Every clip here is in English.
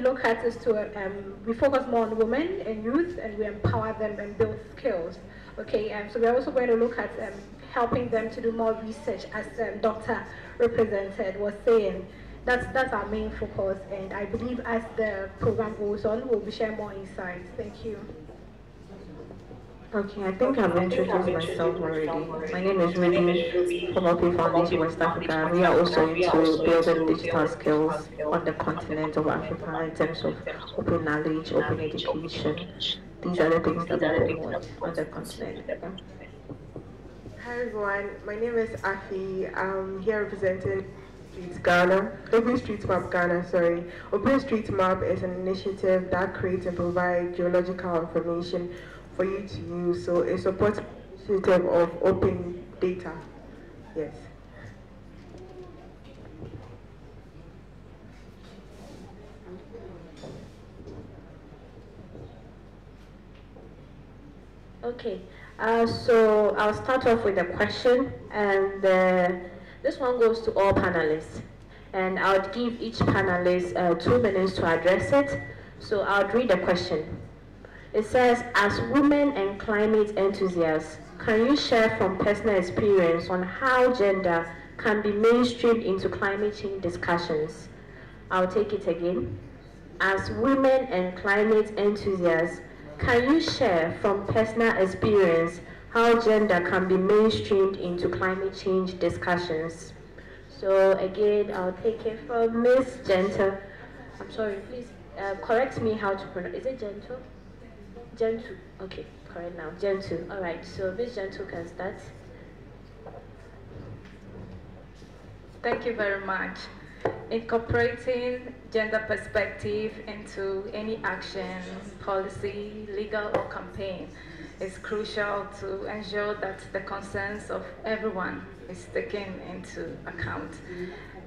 look at is to um, we focus more on women and youth and we empower them and build skills okay? Um, so we're also going to look at um, helping them to do more research as um, Dr. represented was saying. That's that's our main focus and I believe as the program goes on we'll be sharing more insights. Thank you Okay, I think I've introduced myself already. My name is Ruby from Open Foundation West Africa. We are also into building digital skills on the continent of Africa in terms of open knowledge, open education. These are the things that we promote on the continent. Hi everyone, my name is Afi. I'm here representing Street Ghana, Open Street Map Ghana, sorry. Open Street Map is an initiative that creates and provides geological information for you to use. So it support initiative of open data. Yes. Okay, uh, so I'll start off with a question, and uh, this one goes to all panelists. And I'll give each panelist uh, two minutes to address it. So I'll read the question. It says, as women and climate enthusiasts, can you share from personal experience on how gender can be mainstreamed into climate change discussions? I'll take it again. As women and climate enthusiasts, can you share from personal experience how gender can be mainstreamed into climate change discussions? So again, I'll take it from Miss Gentle. I'm sorry, please uh, correct me how to pronounce. Is it Gentle? Gentle. Okay, correct now. Gentle. All right. So Miss Gentle can start. Thank you very much. Incorporating gender perspective into any action, policy, legal or campaign is crucial to ensure that the concerns of everyone is taken into account.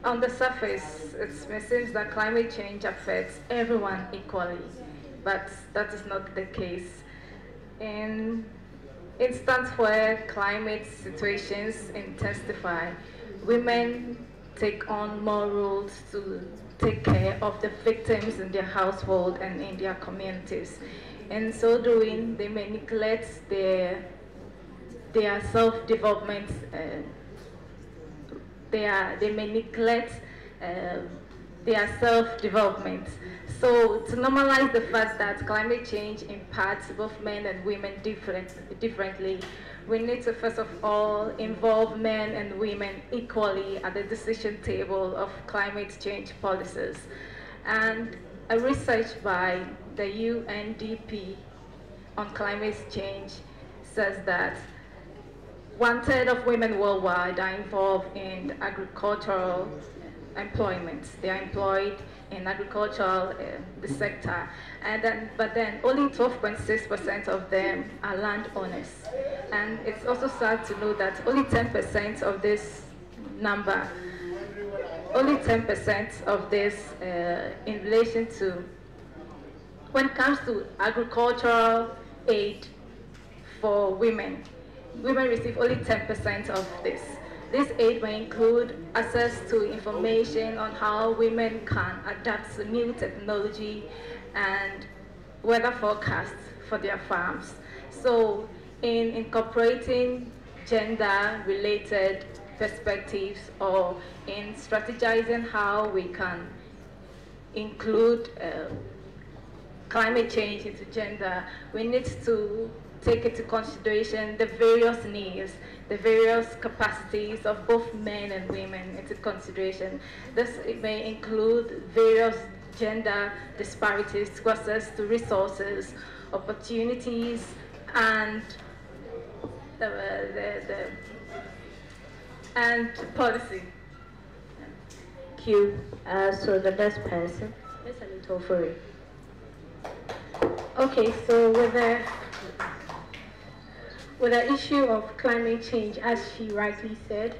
On the surface, it seems that climate change affects everyone equally but that is not the case. In instances where climate situations intensify, women take on more roles to take care of the victims in their household and in their communities. In so doing, they may neglect their, their self-development, uh, their, they may neglect uh, their self-development. So to normalize the fact that climate change impacts both men and women different, differently, we need to first of all involve men and women equally at the decision table of climate change policies. And a research by the UNDP on climate change says that one third of women worldwide are involved in agricultural employment. They are employed in agricultural uh, the sector, and then but then only 12.6% of them are landowners, and it's also sad to know that only 10% of this number, only 10% of this uh, in relation to when it comes to agricultural aid for women, women receive only 10% of this. This aid may include access to information on how women can adapt to new technology and weather forecasts for their farms. So in incorporating gender-related perspectives or in strategizing how we can include uh, climate change into gender, we need to take into consideration the various needs, the various capacities of both men and women into consideration. This may include various gender disparities to access to resources, opportunities, and the, the, the and policy. Q. Uh, so the next person, Ms. Anita Ofori. Okay, so with the with the issue of climate change, as she rightly said,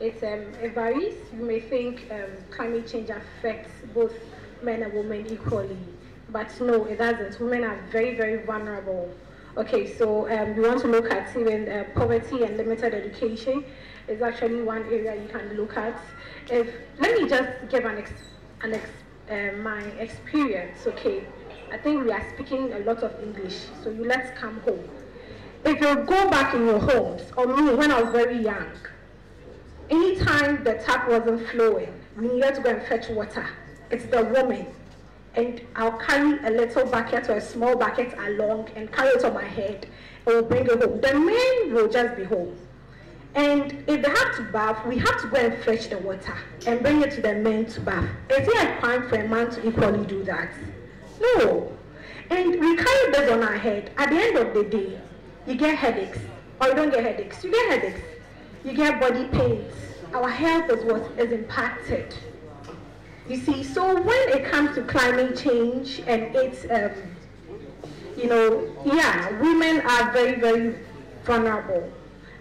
it's, um, it varies. You may think um, climate change affects both men and women equally, but no, it doesn't. Women are very, very vulnerable. Okay, so um, we want to look at even uh, poverty and limited education is actually one area you can look at. If Let me just give an, ex an ex uh, my experience, okay, I think we are speaking a lot of English, so you let's come home. If you go back in your homes, or me, when I was very young, anytime the tap wasn't flowing, we needed to go and fetch water. It's the woman. And I'll carry a little bucket or a small bucket along and carry it on my head and we'll bring it home. The men will just be home. And if they have to bath, we have to go and fetch the water and bring it to the men to bath. Is it a crime for a man to equally do that? No. And we carry this on our head. At the end of the day, you get headaches. Or you don't get headaches. You get headaches. You get body pains. Our health is what is impacted. You see, so when it comes to climate change and it's, um, you know, yeah, women are very, very vulnerable.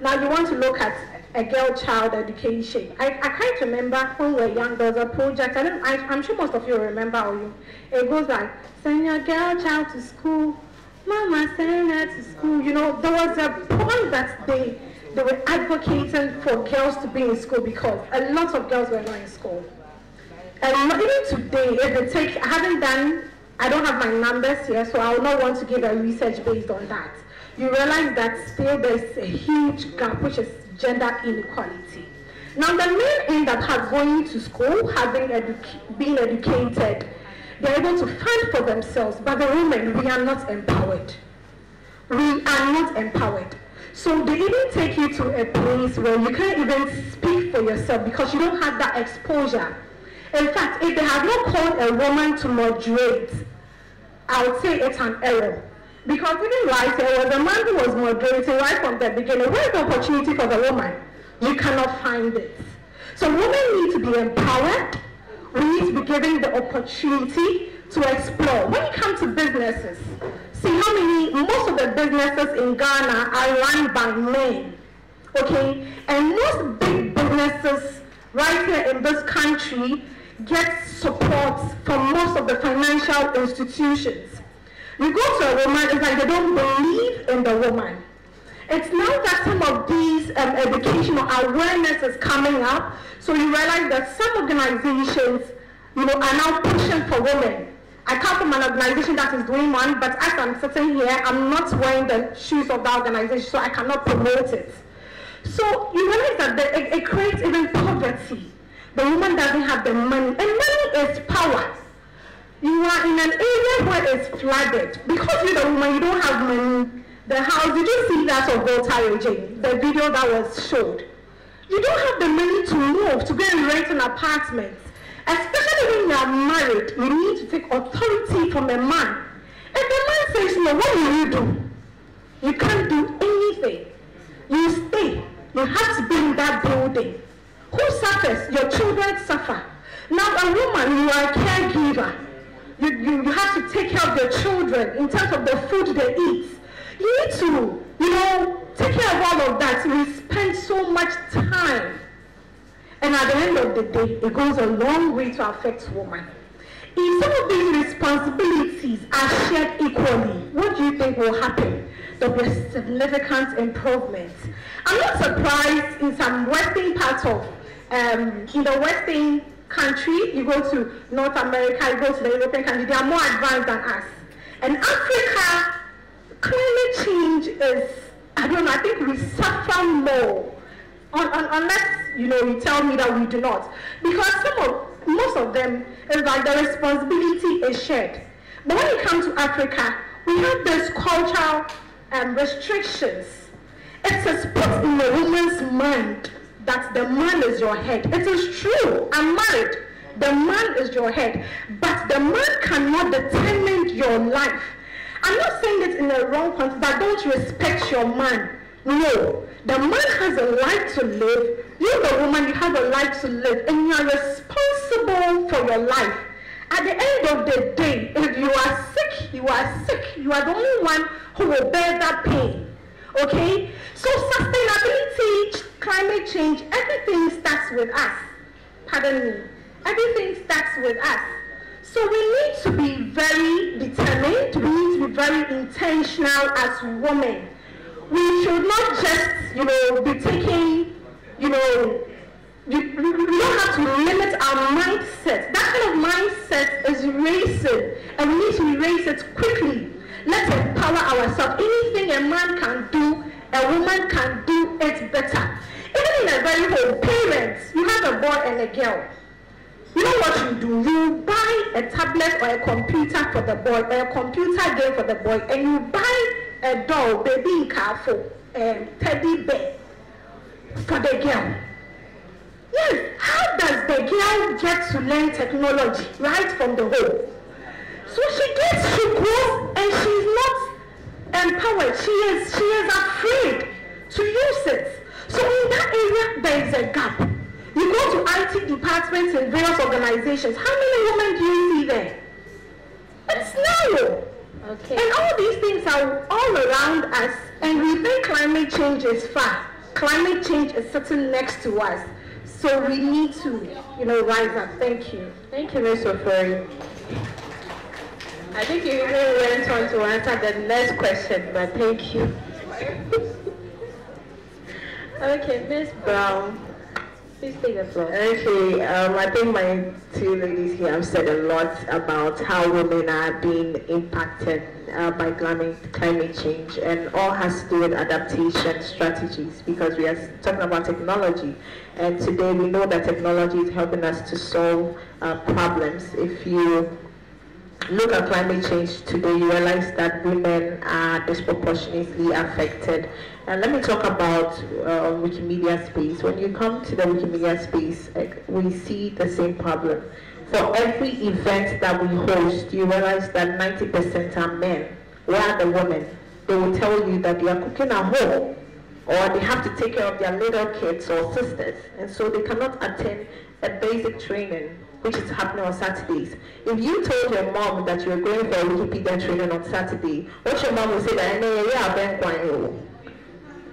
Now you want to look at a girl child education. I, I can't remember when we were young, there was a project, I don't, I, I'm sure most of you remember, or you, it goes like, send your girl child to school, mama send her to school. You know, there was a point that they, they were advocating for girls to be in school because a lot of girls were not in school. And even today, if they take, I haven't done, I don't have my numbers here, so I will not want to give a research based on that. You realize that still there's a huge gap, which is gender inequality. Now, the men end up have going to school, having edu being educated, they're able to fend for themselves, but the women, we are not empowered. We are not empowered. So they even take you to a place where you can't even speak for yourself because you don't have that exposure. In fact, if they have not called a woman to moderate, I would say it's an error. Because even right, there was a man who was moderating right from the beginning. Where's the opportunity for the woman? You cannot find it. So women need to be empowered. We need to be given the opportunity to explore. When you come to businesses, see how many, most of the businesses in Ghana are run by men. Okay? And most big businesses right here in this country get support from most of the financial institutions. You go to a woman, it's like they don't believe in the woman. It's now that some of these um, educational awareness is coming up, so you realize that some organizations, you know, are now pushing for women. I come from an organization that is doing one, but as I'm sitting here, I'm not wearing the shoes of the organization, so I cannot promote it. So you realize that the, it, it creates even poverty. The woman doesn't have the money, and money is power. You are in an area where it's flooded. Because you're the woman, you don't have money. The house, did you see that of Volta Jane, the video that was showed? You don't have the money to move, to go and rent an apartment. Especially when you are married, you need to take authority from a man. If the man says no, what will you do? You can't do anything. You stay. You have to be in that building. Who suffers? Your children suffer. Now a woman, you are a caregiver. You, you, you have to take care of your children in terms of the food they eat. Need to, you know, take care of all of that. We spend so much time. And at the end of the day, it goes a long way to affect women. If some of these responsibilities are shared equally, what do you think will happen? There'll be a significant improvement. I'm not surprised in some western parts of, um, in the western country, you go to North America, you go to the European country, they are more advanced than us. And Africa, climate change is, I don't know, I think we suffer more. Un un unless, you know, you tell me that we do not. Because some of, most of them, is like the responsibility is shared. But when it comes to Africa, we have this cultural um, restrictions. It's a spot in the woman's mind that the man is your head. It is true. I'm married. The man is your head. But the man cannot determine your life. I'm not saying it in a wrong context, but don't respect your man. No. The man has a life to live. You, the woman, you have a life to live. And you are responsible for your life. At the end of the day, if you are sick, you are sick. You are the only one who will bear that pain. Okay? So sustainability, climate change, everything starts with us. Pardon me. Everything starts with us. So we need to be very determined. We need to be very intentional as women. We should not just, you know, be taking, you know, you, we don't have to limit our mindset. That kind of mindset is racing, and we need to erase it quickly. Let's empower ourselves. Anything a man can do, a woman can do it better. Even in a very home, parents, you have a boy and a girl. You know what you do? You buy a tablet or a computer for the boy, or a computer game for the boy, and you buy a doll, baby careful, and um, teddy bear for the girl. Yes, how does the girl get to learn technology right from the home? So she gets, she grows, and she's not empowered. She is, she is afraid to use it. So in that area, there is a gap. You go to IT departments in various organizations. How many women do you see there? It's narrow. Okay. And all these things are all around us, and we think climate change is far. Climate change is sitting next to us. So we need to, you know, rise up. Thank you. Thank you, Ms. Ofori. I think you even went on to answer the next question, but thank you. okay, Ms. Brown. Please take the floor. Okay, um, I think my two ladies here have said a lot about how women are being impacted uh, by climate, change and all has to do with adaptation strategies because we are talking about technology and today we know that technology is helping us to solve uh, problems. If you look at climate change today, you realize that women are disproportionately affected and let me talk about uh, Wikimedia space. When you come to the Wikimedia space, we see the same problem. For every event that we host, you realize that 90% are men. Where are the women? They will tell you that they are cooking at home or they have to take care of their little kids or sisters. And so they cannot attend a basic training which is happening on Saturdays. If you told your mom that you're going for a Wikipedia training on Saturday, what your mom will say that, yeah, yeah, oh.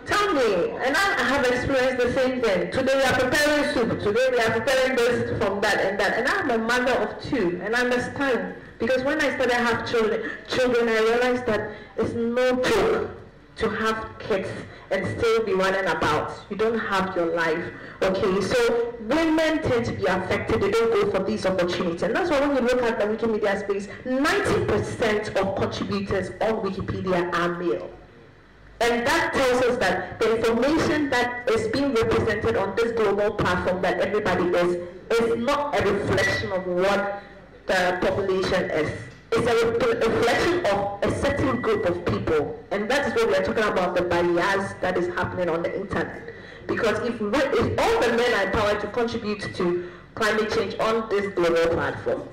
Tell me, and I have experienced the same thing. Today we are preparing soup. Today we are preparing this from that and that. And I'm a mother of two, and I understand. Because when I started have children, children, I realized that it's no joke to have kids and still be running about. You don't have your life. Okay, so women tend to be affected. They don't go for these opportunities. And that's why when you look at the Wikimedia space, 90% of contributors on Wikipedia are male. And that tells us that the information that is being represented on this global platform that everybody is, is not a reflection of what the population is. It's a reflection of a certain group of people. And that is what we are talking about, the bias that is happening on the internet. Because if, if all the men are empowered to contribute to climate change on this global platform,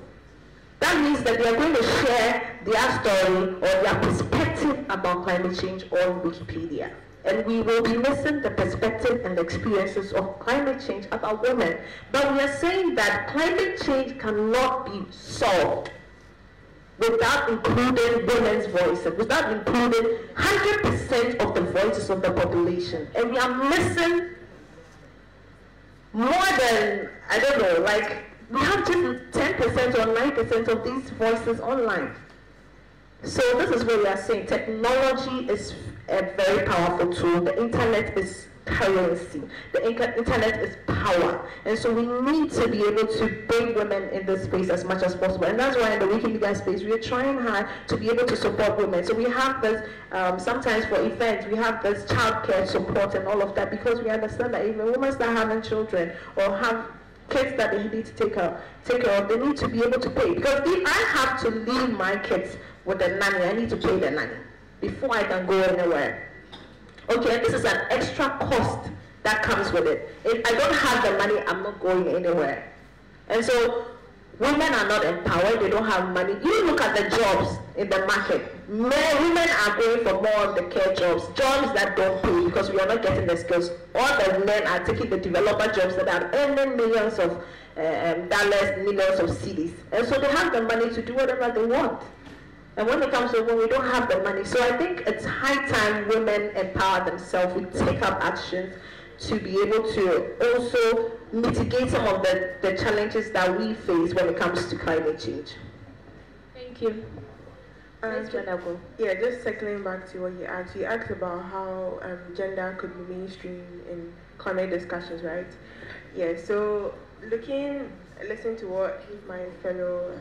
that means that they are going to share their story or their perspective about climate change on Wikipedia. And we will be missing the perspective and the experiences of climate change about women. But we are saying that climate change cannot be solved without including women's voices, without including 100% of the voices of the population. And we are missing more than, I don't know, like we have just 10% or 9% of these voices online. So this is what we are saying. Technology is a very powerful tool. The internet is currency. The internet is power. And so we need to be able to bring women in this space as much as possible. And that's why in the weekend Wikimedia space, we are trying hard to be able to support women. So we have this, um, sometimes for events, we have this childcare support and all of that because we understand that even women start having children or have kids that they need to take care, take care of, they need to be able to pay. Because if I have to leave my kids with a nanny, I need to pay the nanny before I can go anywhere. Okay, this is an extra cost that comes with it. If I don't have the money, I'm not going anywhere. And so women are not empowered, they don't have money. You look at the jobs in the market. Men, women are going for more of the care jobs, jobs that don't pay because we are not getting the skills. All the men are taking the developer jobs that are earning millions of uh, um, dollars, millions of cedis. And so they have the money to do whatever they want. And when it comes to when we don't have the money, so I think it's high time women empower themselves, we take up actions to be able to also mitigate some of the, the challenges that we face when it comes to climate change. Thank you. Um, yeah, just circling back to what you asked. You asked about how um, gender could be mainstream in climate discussions, right? Yeah, so looking, listening to what my fellow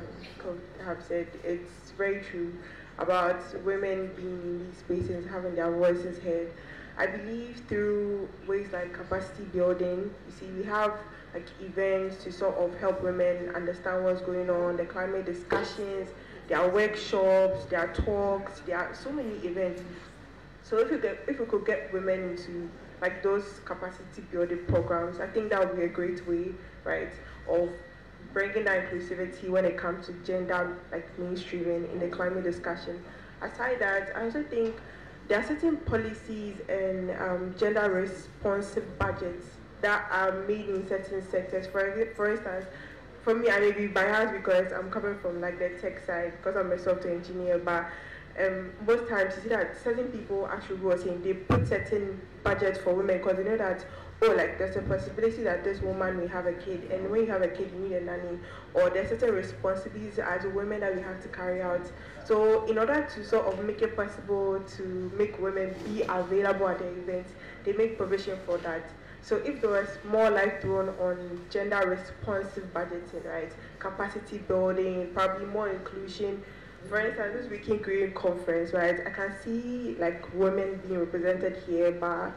have said, it's very true about women being in these spaces, having their voices heard. I believe through ways like capacity building, you see, we have like events to sort of help women understand what's going on, the climate discussions, there are workshops, there are talks, there are so many events. So if we get, if we could get women into like those capacity building programs, I think that would be a great way, right, of bringing that inclusivity when it comes to gender like mainstreaming in the climate discussion. Aside that, I also think there are certain policies and um, gender responsive budgets that are made in certain sectors. For, for instance, for me, I may be biased because I'm coming from like the tech side because I'm a software engineer, but um, most times you see that certain people actually go saying they put certain budgets for women because they know that oh like there's a possibility that this woman may have a kid and when you have a kid you need a nanny. Or there's certain responsibilities as a women that we have to carry out. So in order to sort of make it possible to make women be available at the events they make provision for that. So if there was more light thrown on gender responsive budgeting right capacity building probably more inclusion. For instance, this Wiki Green conference, right? I can see like women being represented here, but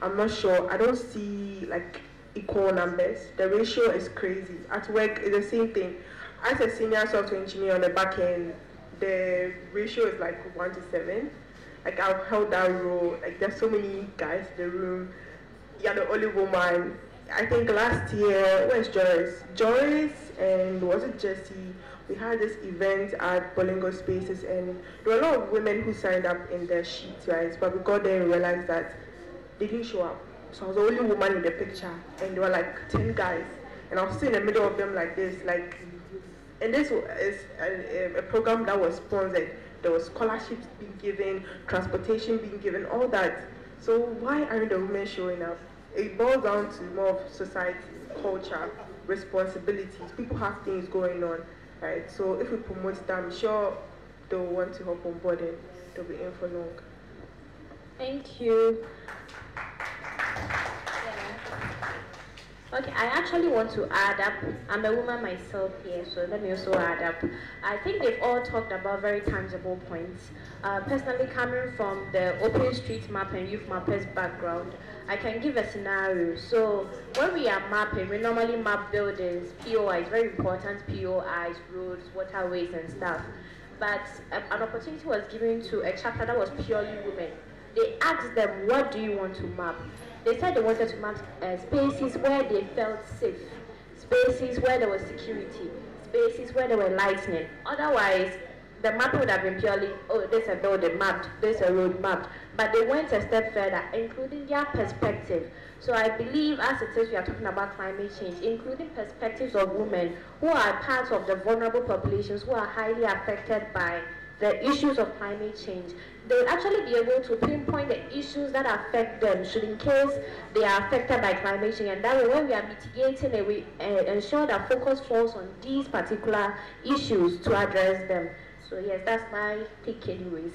I'm not sure. I don't see like equal numbers. The ratio is crazy. At work, it's the same thing. As a senior software engineer on the back end, the ratio is like one to seven. Like I've held that role. Like there's so many guys in the room. You're the only woman. I think last year, where's Joyce? Joyce and was it Jesse? We had this event at Bolingo Spaces and there were a lot of women who signed up in their sheets, right? But we got there and realized that they didn't show up. So I was the only woman in the picture, and there were like 10 guys. And I was sitting in the middle of them like this, like, and this is a, um, a program that was sponsored. There was scholarships being given, transportation being given, all that. So why aren't the women showing up? It boils down to more of society, culture, responsibilities. People have things going on, right? So if we promote them, sure they'll want to hop on board and they'll be in for long. Thank you. Okay, I actually want to add up. I'm a woman myself here, so let me also add up. I think they've all talked about very tangible points. Uh, personally, coming from the Open Street Map and Youth Mappers background, I can give a scenario. So when we are mapping, we normally map buildings, POIs, very important POIs, roads, waterways and stuff. But um, an opportunity was given to a chapter that was purely women. They asked them, what do you want to map? They said they wanted to map uh, spaces where they felt safe, spaces where there was security, spaces where there were lightning. Otherwise, the map would have been purely, oh, there's a building mapped, there's a road mapped. But they went a step further, including their perspective. So I believe, as it is, we are talking about climate change, including perspectives of women who are part of the vulnerable populations who are highly affected by the issues of climate change they'll actually be able to pinpoint the issues that affect them should in case they are affected by climate change. And that way when we are mitigating it, we uh, ensure that focus falls on these particular issues to address them. So yes that's my anyways.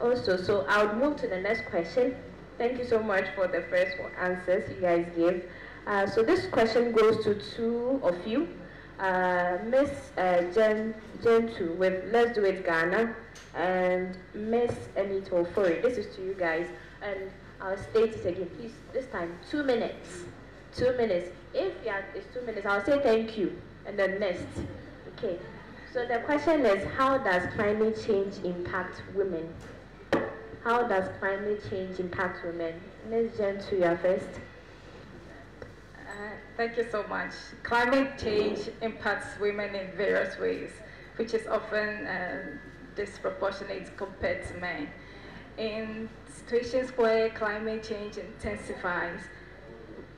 Also so i'll move to the next question. Thank you so much for the first answers you guys gave. Uh, so this question goes to two of you. Uh, Miss uh, Jen Gentu with Let's Do It Ghana and Miss Anita Ofori. This is to you guys, and I'll state it again, please. This time, two minutes. Two minutes. If yeah, it's two minutes, I'll say thank you, and then next. Okay. So the question is, how does climate change impact women? How does climate change impact women? Ms. Gentu, you're first. Uh, thank you so much. Climate change impacts women in various ways, which is often uh, disproportionate compared to men. In situations where climate change intensifies,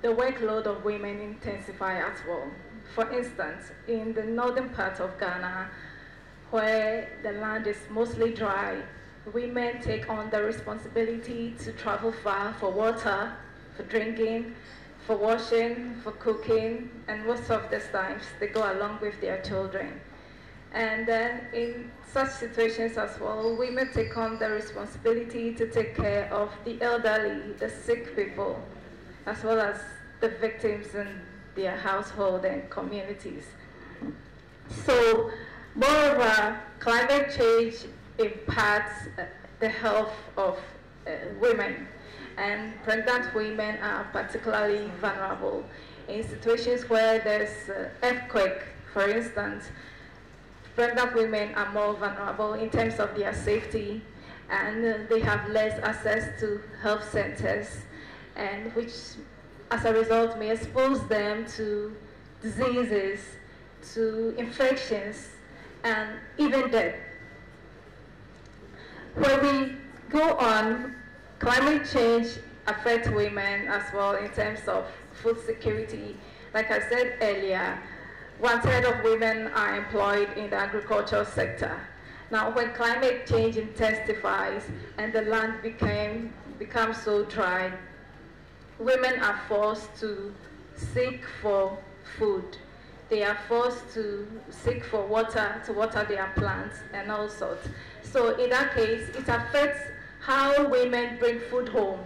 the workload of women intensify as well. For instance, in the northern part of Ghana, where the land is mostly dry, women take on the responsibility to travel far for water, for drinking, for washing, for cooking, and most of the times they go along with their children. And then in such situations as well, women take on the responsibility to take care of the elderly, the sick people, as well as the victims and their household and communities. So, moreover, climate change impacts uh, the health of uh, women, and pregnant women are particularly vulnerable. In situations where there's uh, earthquake, for instance, pregnant women are more vulnerable in terms of their safety, and uh, they have less access to health centers, and which, as a result, may expose them to diseases, to infections, and even death. When we go on, climate change affects women as well in terms of food security. Like I said earlier, one third of women are employed in the agricultural sector. Now, when climate change intensifies and the land became, becomes so dry, women are forced to seek for food. They are forced to seek for water to water their plants and all sorts. So in that case, it affects how women bring food home.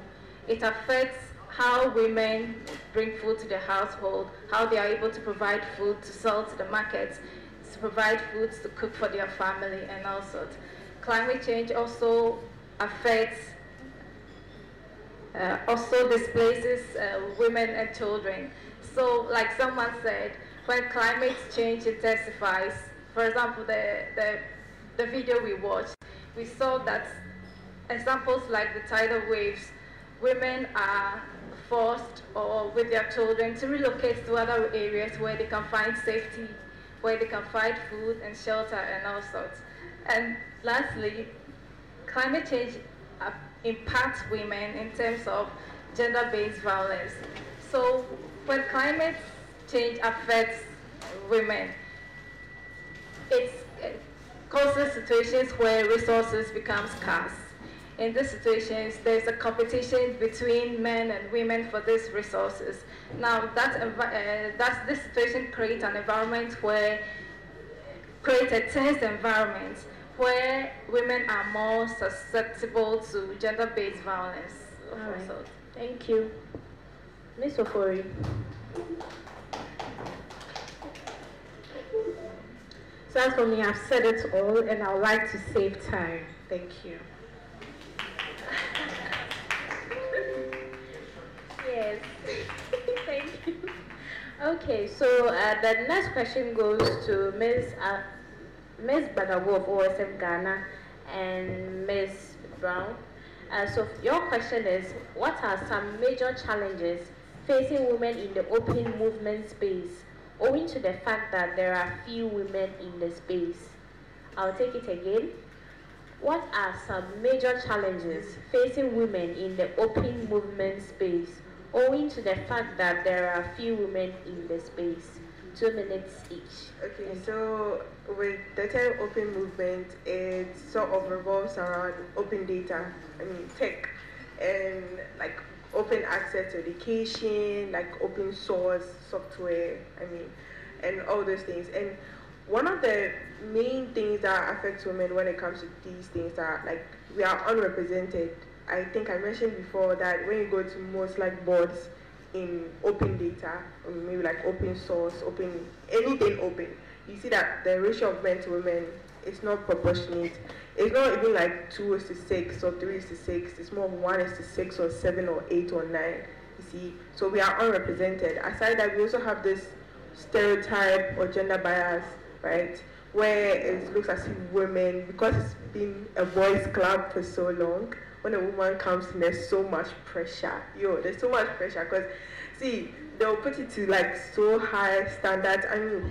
It affects how women bring food to the household, how they are able to provide food to sell to the markets, to provide foods to cook for their family and all sorts. Climate change also affects, uh, also displaces uh, women and children. So like someone said, when climate change intensifies, for example, the, the, the video we watched, we saw that examples like the tidal waves, women are forced or with their children to relocate to other areas where they can find safety, where they can find food and shelter and all sorts. And lastly, climate change uh, impacts women in terms of gender-based violence. So when climate change affects women, it causes situations where resources become scarce in these situations, there's a competition between men and women for these resources. Now, that, uh, that's, this situation creates an environment where, creates a tense environment where women are more susceptible to gender-based violence. All right. Thank you. Ms. Ofori. So as for me, I've said it all, and I would like to save time. Thank you. Yes. Thank you. Okay, so uh, the next question goes to Ms. Uh, Ms. Of OSM Ghana and Ms. Brown. Uh, so your question is, what are some major challenges facing women in the open movement space, owing to the fact that there are few women in the space? I'll take it again. What are some major challenges facing women in the open movement space, owing to the fact that there are few women in the space. Two minutes each. Okay, so with the term open movement, it sort of revolves around open data, I mean tech, and like open access to education, like open source software, I mean, and all those things. And one of the main things that affects women when it comes to these things are like we are unrepresented I think I mentioned before that when you go to most like boards in open data, um, maybe like open source, open anything open, you see that the ratio of men to women is not proportionate. It's not even like two is to six or three is to six. It's more one is to six or seven or eight or nine. You see, so we are unrepresented. Aside that, we also have this stereotype or gender bias, right? Where it looks as if women, because it's been a boys' club for so long, when a woman comes in, there's so much pressure. Yo, there's so much pressure because, see, they'll put it to like so high standards. I mean,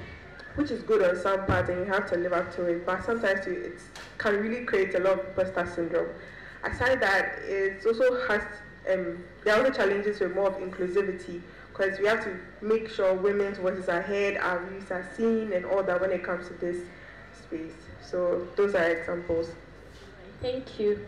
which is good on some parts and you have to live up to it, but sometimes it can really create a lot of imposter syndrome. Aside that, it also has, um, there are other challenges with more of inclusivity because we have to make sure women's voices are heard, our views are seen, and all that when it comes to this space. So those are examples. Thank you.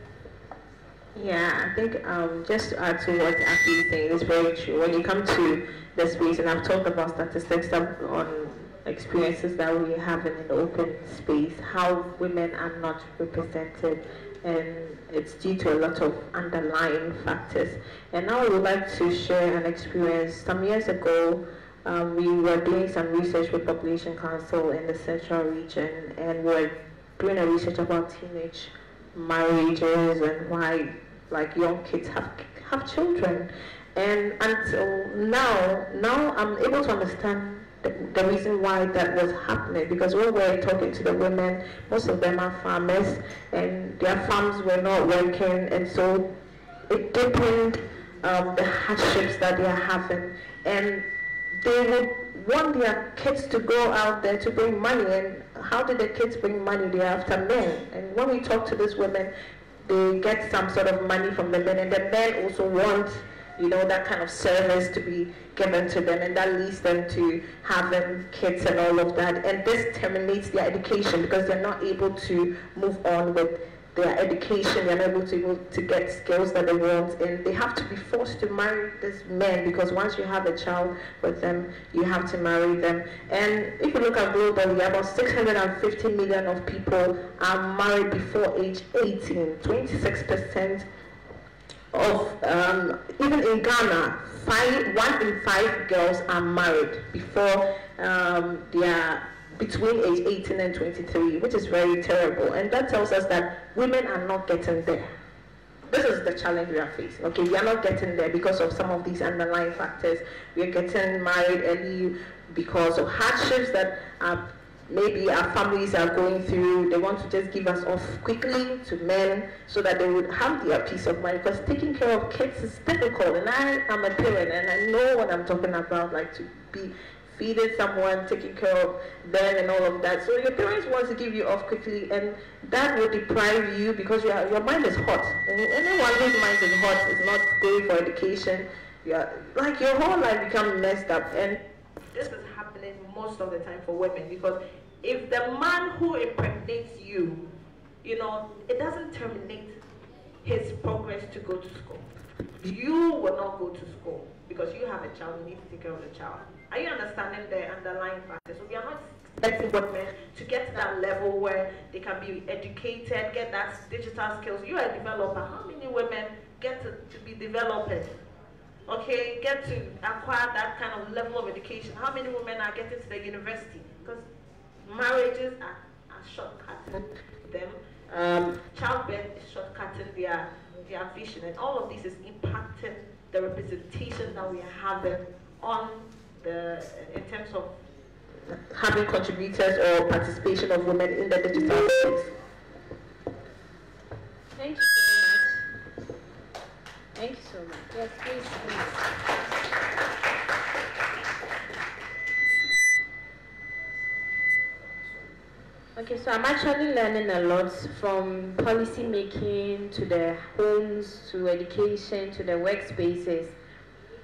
Yeah, I think um, just to add to what Aki is saying, it's very true. When you come to the space, and I've talked about statistics on experiences that we have in the open space, how women are not represented, and it's due to a lot of underlying factors. And now I would like to share an experience. Some years ago, um, we were doing some research with Population Council in the central region, and we were doing a research about teenage marriages and why like young kids have have children. And until now, now I'm able to understand the, reason why that was happening because when we were talking to the women, most of them are farmers and their farms were not working, and so it deepened um, the hardships that they are having. And they would want their kids to go out there to bring money. And how do the kids bring money? They're after men. And when we talk to these women, they get some sort of money from the men, and the men also want, you know, that kind of service to be given to them, and that leads them to having kids and all of that. And this terminates their education because they're not able to move on with their education, they're not able to, to get skills that they want, and they have to be forced to marry this man because once you have a child with them, you have to marry them. And if you look at globally, about 650 million of people are married before age 18, 26% of, um, even in Ghana, five, one in five girls are married before um, they are between age 18 and 23, which is very terrible. And that tells us that women are not getting there. This is the challenge we are facing. Okay, we are not getting there because of some of these underlying factors. We are getting married early because of hardships that are maybe our families are going through. They want to just give us off quickly to men so that they would have their peace of mind. Because taking care of kids is difficult, and I am a parent, and I know what I'm talking about. Like to be feeding someone, taking care of them and all of that. So your parents want to give you off quickly and that will deprive you because your, your mind is hot. And anyone whose mind is hot is not going for education. Yeah, like your whole life becomes messed up. And this is happening most of the time for women because if the man who impregnates you, you know, it doesn't terminate his progress to go to school. You will not go to school because you have a child, you need to take care of the child. Are you understanding the underlying factors? So we are not expecting women to get to that level where they can be educated, get that digital skills. You are a developer. How many women get to, to be developers? Okay, get to acquire that kind of level of education. How many women are getting to the university? Because marriages are, are shortcutting them. Um, childbirth is shortcutting their, their vision. And all of this is impacting the representation that we are having on the, in terms of having contributors or participation of women in the digital space. Thank you so much. Thank you so much. Yes, please, please. Okay, so I'm actually learning a lot from policy making to the homes, to education, to the workspaces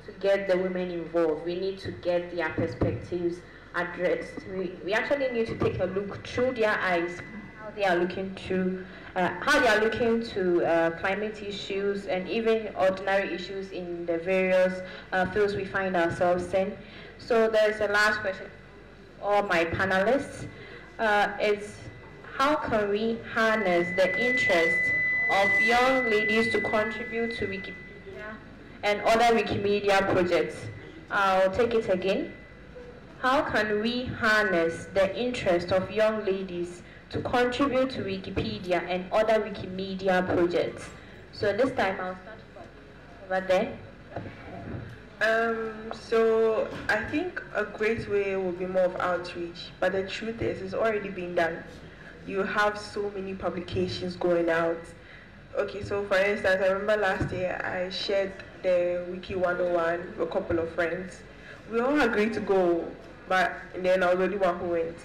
to get the women involved. We need to get their perspectives addressed. We, we actually need to take a look through their eyes, how they are looking through, uh, how they are looking to uh, climate issues and even ordinary issues in the various uh, fields we find ourselves in. So there's a last question all my panelists. Uh, it's how can we harness the interest of young ladies to contribute to Wikipedia and other Wikimedia projects. I'll take it again. How can we harness the interest of young ladies to contribute to Wikipedia and other Wikimedia projects? So this time I'll start from over there. Um, so I think a great way will be more of outreach, but the truth is it's already been done. You have so many publications going out. Okay, so for instance, I remember last year I shared the Wiki 101 with a couple of friends. We all agreed to go, but then I was the only one who went.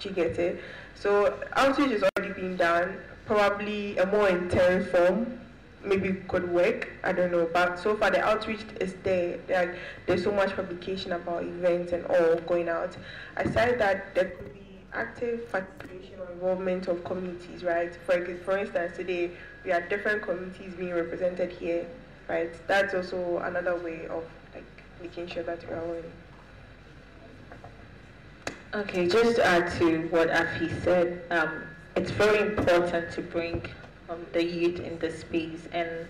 Do you get it? So outreach is already being done. Probably a more intense form maybe could work. I don't know. But so far the outreach is there. Like there's so much publication about events and all going out. Aside that, there could be active participation or involvement of communities, right? For for instance, today we have different communities being represented here right? That's also another way of like making sure that we are winning. Okay, just to add to what Afi said, um, it's very important to bring um, the youth in the space, and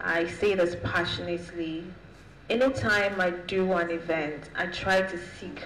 I say this passionately anytime I do an event, I try to seek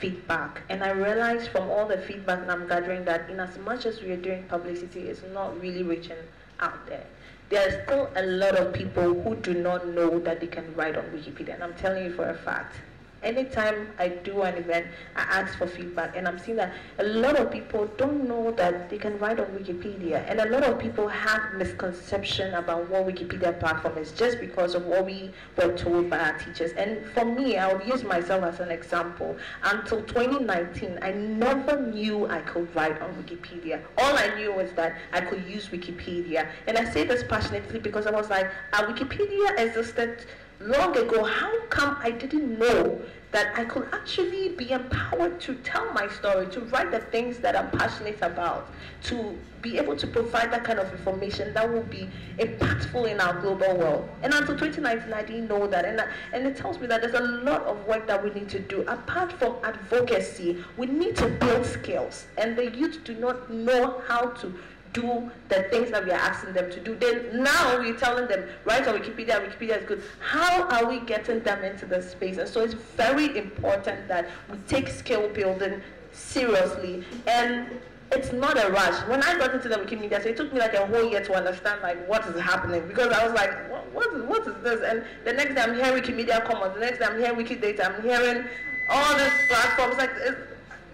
feedback. And I realize from all the feedback that I'm gathering that in as much as we are doing publicity, it's not really reaching out there. There are still a lot of people who do not know that they can write on Wikipedia. And I'm telling you for a fact anytime I do an event, I ask for feedback, and I'm seeing that a lot of people don't know that they can write on Wikipedia, and a lot of people have misconception about what Wikipedia platform is just because of what we were told by our teachers. And for me, I will use myself as an example. Until 2019, I never knew I could write on Wikipedia. All I knew was that I could use Wikipedia, and I say this passionately because I was like, our Wikipedia existed long ago, how come I didn't know that I could actually be empowered to tell my story, to write the things that I'm passionate about, to be able to provide that kind of information that will be impactful in our global world. And until 2019, I didn't know that. And, and it tells me that there's a lot of work that we need to do. Apart from advocacy, we need to build skills. And the youth do not know how to do the things that we are asking them to do. Then now we're telling them, write on Wikipedia, Wikipedia is good. How are we getting them into the space? And so it's very important that we take skill building seriously. And it's not a rush. When I got into the Wikimedia, so it took me like a whole year to understand like what is happening because I was like, what, what, is, what is this? And the next day I'm hearing Wikimedia Commons, the next day I'm hearing Wikidata, I'm hearing all these platforms. Like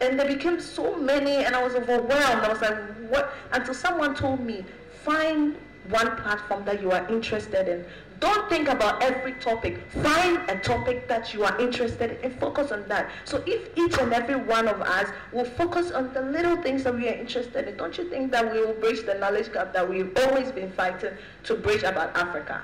and there became so many and I was overwhelmed. I was like, what? Until someone told me, find one platform that you are interested in. Don't think about every topic. Find a topic that you are interested in and focus on that. So if each and every one of us will focus on the little things that we are interested in, don't you think that we will bridge the knowledge gap that we've always been fighting to bridge about Africa?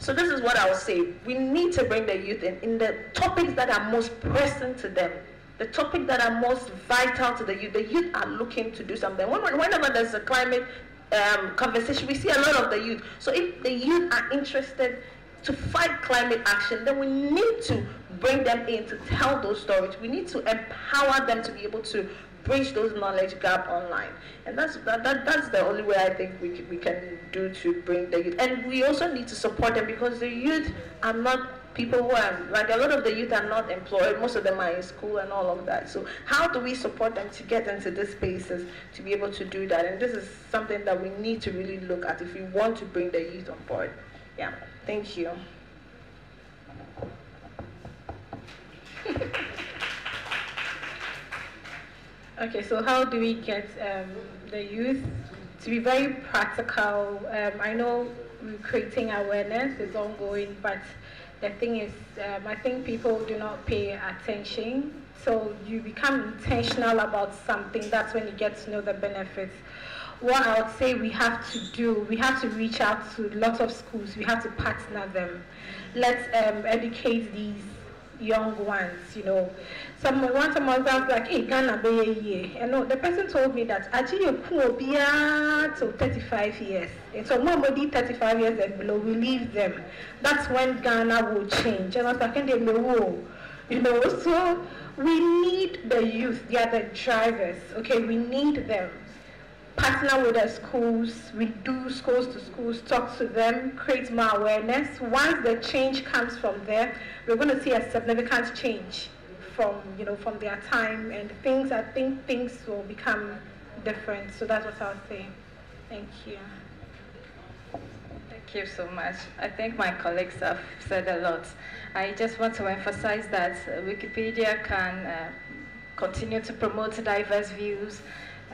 So this is what I will say. We need to bring the youth in, in the topics that are most pressing to them the topic that are most vital to the youth. The youth are looking to do something. Whenever there's a climate um, conversation, we see a lot of the youth. So if the youth are interested to fight climate action, then we need to bring them in to tell those stories. We need to empower them to be able to bridge those knowledge gap online. And that's that, that that's the only way I think we can, we can do to bring the youth. And we also need to support them because the youth are not people who are, like a lot of the youth are not employed, most of them are in school and all of that. So how do we support them to get into these spaces to be able to do that? And this is something that we need to really look at if we want to bring the youth on board. Yeah, thank you. okay, so how do we get um, the youth to be very practical? Um, I know creating awareness is ongoing, but the thing is, um, I think people do not pay attention. So you become intentional about something, that's when you get to know the benefits. What I would say we have to do, we have to reach out to lots of schools, we have to partner them. Let's um, educate these young ones, you know. Someone, one someone was like, hey, Ghana be a year. And no, the person told me that actually you could be to 35 years. And so nobody 35 years and below, we leave them. That's when Ghana will change. And I was like, they know, you know, so we need the youth, they are the drivers, okay, we need them partner with the schools, we do schools to schools, talk to them, create more awareness. Once the change comes from there, we're going to see a significant change from, you know, from their time and things, I think things will become different. So that's what I'll say. Thank you. Thank you so much. I think my colleagues have said a lot. I just want to emphasize that Wikipedia can uh, continue to promote diverse views,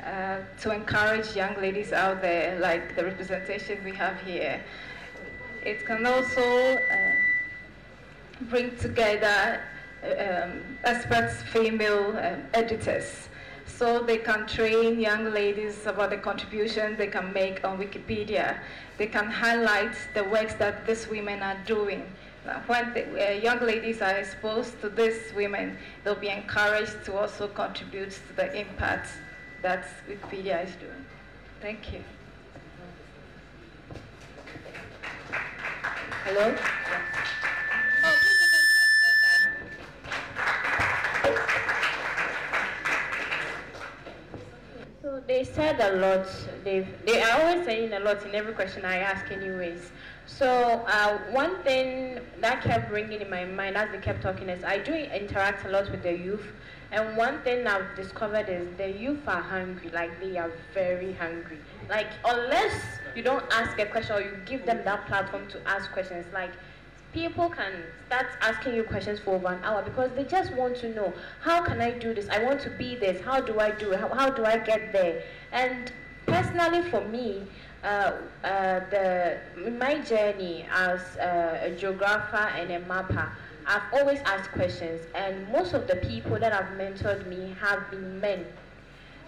uh, to encourage young ladies out there, like the representation we have here. It can also uh, bring together um, experts, female um, editors, so they can train young ladies about the contribution they can make on Wikipedia. They can highlight the works that these women are doing. When the, uh, young ladies are exposed to these women, they'll be encouraged to also contribute to the impact that Wikipedia is doing. Thank you. Hello? They said a lot they they are always saying a lot in every question I ask anyways. So uh, one thing that kept ringing in my mind as they kept talking is I do interact a lot with the youth. And one thing I've discovered is the youth are hungry, like they are very hungry. Like unless you don't ask a question or you give them that platform to ask questions, like people can start asking you questions for over an hour because they just want to know how can I do this? I want to be this. How do I do it? How, how do I get there? And personally, for me, uh, uh, the my journey as uh, a geographer and a mapper, I've always asked questions, and most of the people that have mentored me have been men.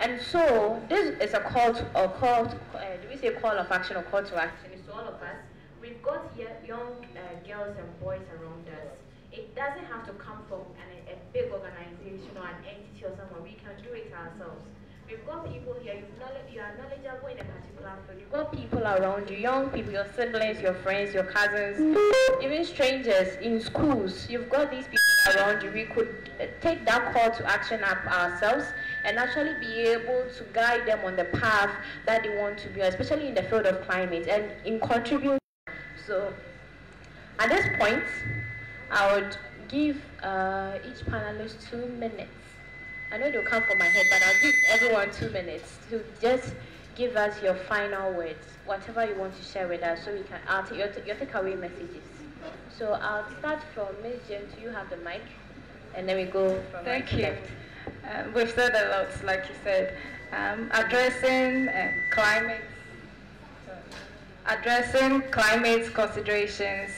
And so this is a call to a call. To, uh, do we say call of action or call to action? It's all of us we've got young uh, girls and boys around us. It doesn't have to come from an, a big organization or an entity or someone. We can do it ourselves. We've got people here, you are knowledgeable in a particular field. You've got people around you, young people, your siblings, your friends, your cousins, even strangers in schools. You've got these people around you. We could uh, take that call to action up ourselves and actually be able to guide them on the path that they want to be, on, especially in the field of climate and in contributing so at this point, I would give uh, each panelist two minutes. I know they'll come from my head, but I'll give everyone two minutes to just give us your final words, whatever you want to share with us, so we can take your, your takeaway messages. So I'll start from Ms. James. You have the mic, and then we go from Thank you. Um, we've said a lot, like you said, um, addressing uh, climate addressing climate considerations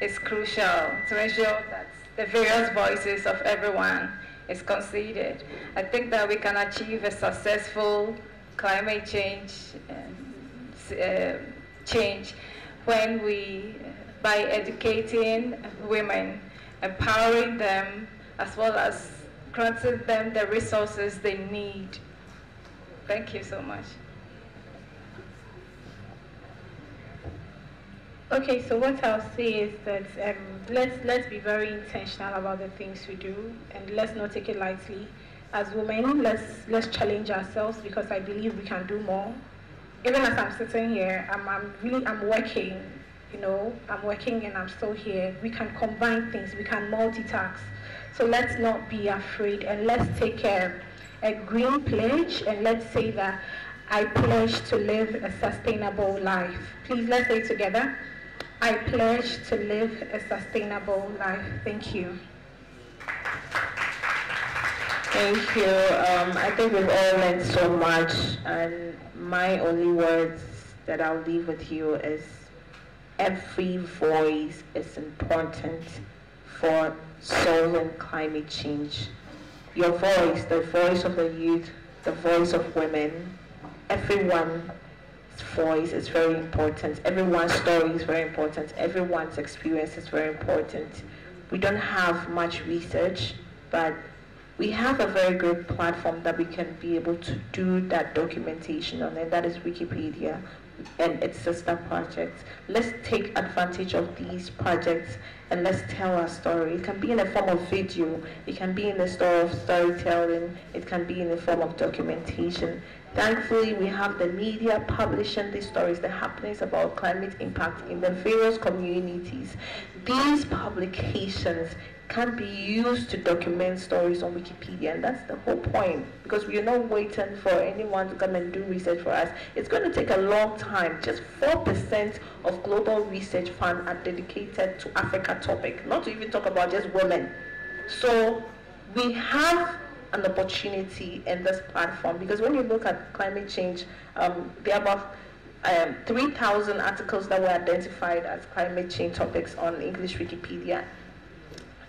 is crucial to ensure that the various voices of everyone is considered. I think that we can achieve a successful climate change um, uh, change when we, by educating women, empowering them, as well as granting them the resources they need. Thank you so much. Okay, so what I'll say is that um, let's let's be very intentional about the things we do, and let's not take it lightly. As women, let's let's challenge ourselves because I believe we can do more. Even as I'm sitting here, I'm, I'm really I'm working. You know, I'm working and I'm still here. We can combine things. We can multitask. So let's not be afraid and let's take a, a green pledge and let's say that I pledge to live a sustainable life. Please let's say together. I pledge to live a sustainable life. Thank you. Thank you. Um, I think we've all learned so much, and my only words that I'll leave with you is every voice is important for solving climate change. Your voice, the voice of the youth, the voice of women, everyone voice is very important. Everyone's story is very important. Everyone's experience is very important. We don't have much research, but we have a very good platform that we can be able to do that documentation on, and that is Wikipedia and its sister projects. Let's take advantage of these projects and let's tell our story. It can be in the form of video, it can be in the store of storytelling, it can be in the form of documentation. Thankfully, we have the media publishing these stories, the happenings about climate impact in the various communities. These publications can be used to document stories on Wikipedia, and that's the whole point, because we are not waiting for anyone to come and do research for us. It's going to take a long time. Just 4% of global research funds are dedicated to Africa topic, not to even talk about just women. So we have an opportunity in this platform because when you look at climate change, um, there are about um, 3,000 articles that were identified as climate change topics on English Wikipedia.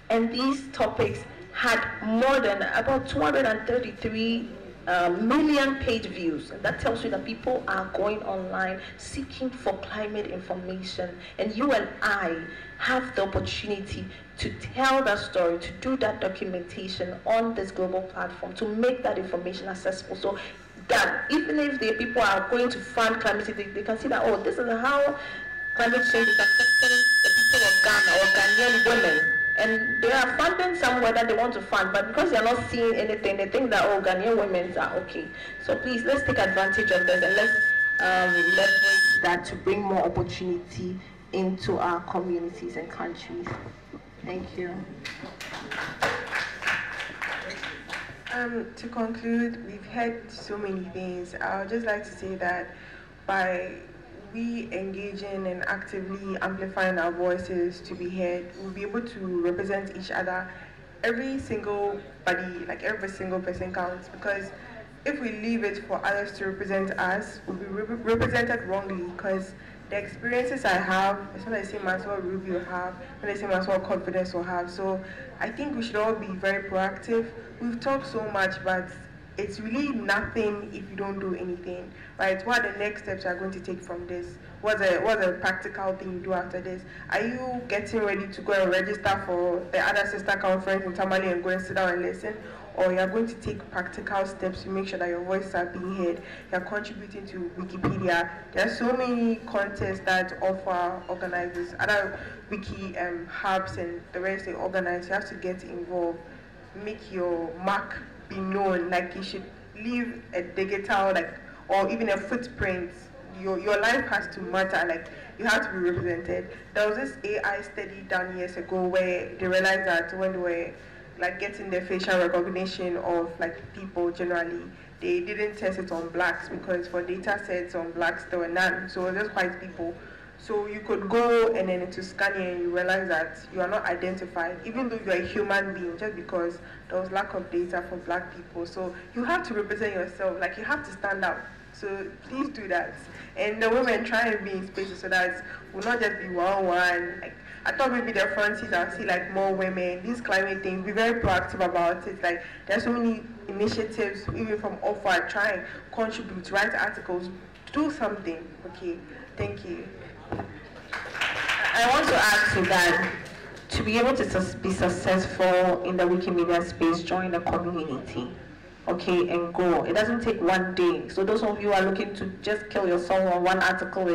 And these topics had more than about 233 uh, million page views. And that tells you that people are going online seeking for climate information. And you and I have the opportunity to tell that story, to do that documentation on this global platform, to make that information accessible. So that even if the people are going to fund climate change, they, they can see that, oh, this is how climate change is affecting the people of Ghana or Ghanaian women. And they are funding somewhere that they want to fund, but because they are not seeing anything, they think that, oh, Ghanaian women are okay. So please, let's take advantage of this and let's um, leverage that to bring more opportunity into our communities and countries. Thank you. Um, to conclude, we've heard so many things. I would just like to say that by we engaging and actively amplifying our voices to be heard, we'll be able to represent each other. Every single body, like every single person counts because if we leave it for others to represent us, we'll be re represented wrongly because the experiences I have, it's not the same as what Ruby will have, not the same as what confidence will have. So I think we should all be very proactive. We've talked so much, but it's really nothing if you don't do anything, right? What are the next steps you're going to take from this? What's a, what's a practical thing you do after this? Are you getting ready to go and register for the other sister conference in Tamale and go and sit down and listen? Or you're going to take practical steps to make sure that your voices are being heard. You're contributing to Wikipedia. There are so many contests that offer organizers, other wiki um, hubs and the rest they organize. You have to get involved, make your mark be known. Like you should leave a digital, like, or even a footprint. Your, your life has to matter. Like you have to be represented. There was this AI study done years ago where they realized that when they were like getting the facial recognition of like people generally. They didn't test it on blacks because for data sets on blacks there were none. So it was just white people. So you could go and then into scanning and you realize that you are not identified, even though you're a human being, just because there was lack of data for black people. So you have to represent yourself, like you have to stand out. So please do that. And the women try and be in spaces so that will not just be one on one, like I thought maybe the front seat I'll see like more women, these climate things, be very proactive about it. Like there's so many initiatives, even from OFA, try and contribute, write articles, do something. Okay, thank you. I want to add to that, to be able to be successful in the Wikimedia space, join the community okay, and go. It doesn't take one day. So those of you who are looking to just kill yourself on one article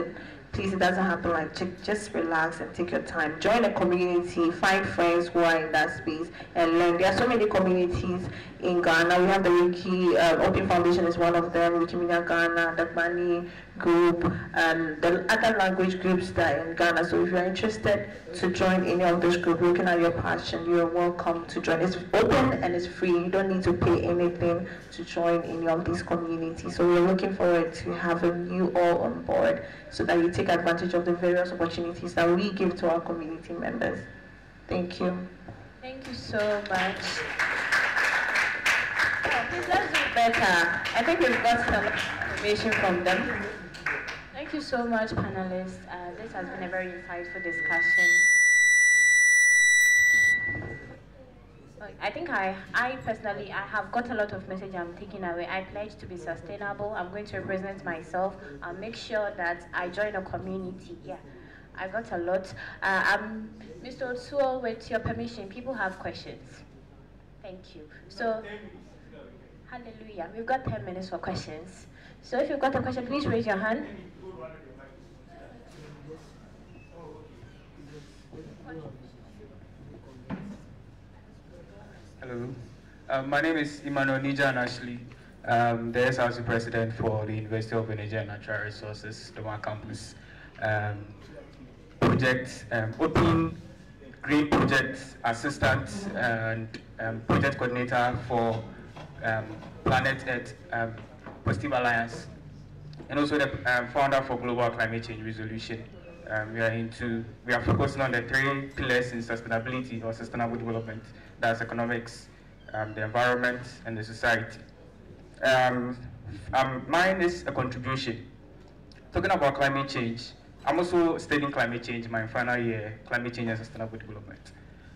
please it doesn't happen like just relax and take your time. Join a community find friends who are in that space and learn. There are so many communities in ghana. We have the wiki uh, open foundation is one of them wikimedia ghana Dagbani group and the other language groups that are in ghana so if you're interested to join any of those groups looking at your passion you're welcome to join it's open and it's free you don't need to pay anything to join any of these communities so we're looking forward to having you all on board so that you take advantage of the various opportunities that we give to our community members. Thank you. Thank you so much. Please let's do better. I think we've got some information from them. Thank you so much, panelists. Uh, this has been a very insightful discussion. I think I, I personally, I have got a lot of message I'm taking away. I pledge to be sustainable. I'm going to represent myself and make sure that I join a community. Yeah, I got a lot. Uh, um, Mr. Otsuo, with your permission, people have questions. Thank you. So, hallelujah. We've got 10 minutes for questions. So if you've got a question, please raise your hand. Hello. Um, my name is Emmanuel Nijan Ashley, um, the SRC president for the University of Energy and Natural Resources, the one campus. Um, project, um, open green project assistant and um, project coordinator for um, Planet Earth um, Positive Alliance, and also the founder for Global Climate Change Resolution. We are into, we are focusing on the three pillars in sustainability or sustainable development that's economics, um, the environment, and the society. Um, um, mine is a contribution. Talking about climate change, I'm also studying climate change my final year, climate change and sustainable development.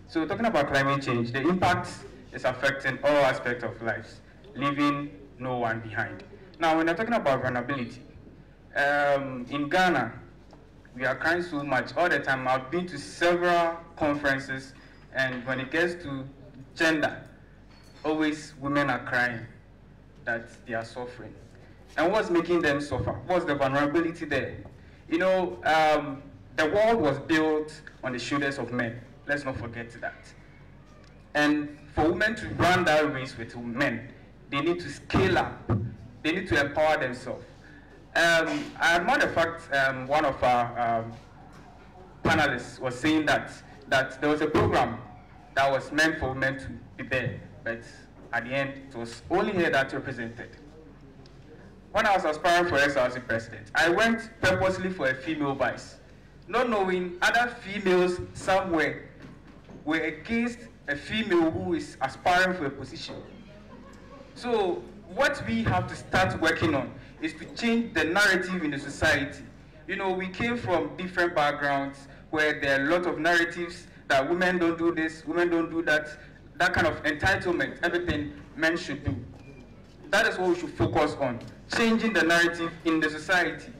So talking about climate change, the impact is affecting all aspects of life, leaving no one behind. Now, when I'm talking about vulnerability, um, in Ghana, we are crying so much all the time. I've been to several conferences and when it gets to gender, always women are crying that they are suffering. And what's making them suffer? What's the vulnerability there? You know, um, the world was built on the shoulders of men. Let's not forget that. And for women to run that race with men, they need to scale up. They need to empower themselves. Um, I admire the fact um, one of our um, panelists was saying that that there was a program that was meant for women to be there, but at the end it was only here that represented. When I was aspiring for SRC president, I went purposely for a female vice, not knowing other females somewhere were against a female who is aspiring for a position. So what we have to start working on is to change the narrative in the society. You know, we came from different backgrounds where there are a lot of narratives that women don't do this, women don't do that, that kind of entitlement, everything men should do. That is what we should focus on, changing the narrative in the society.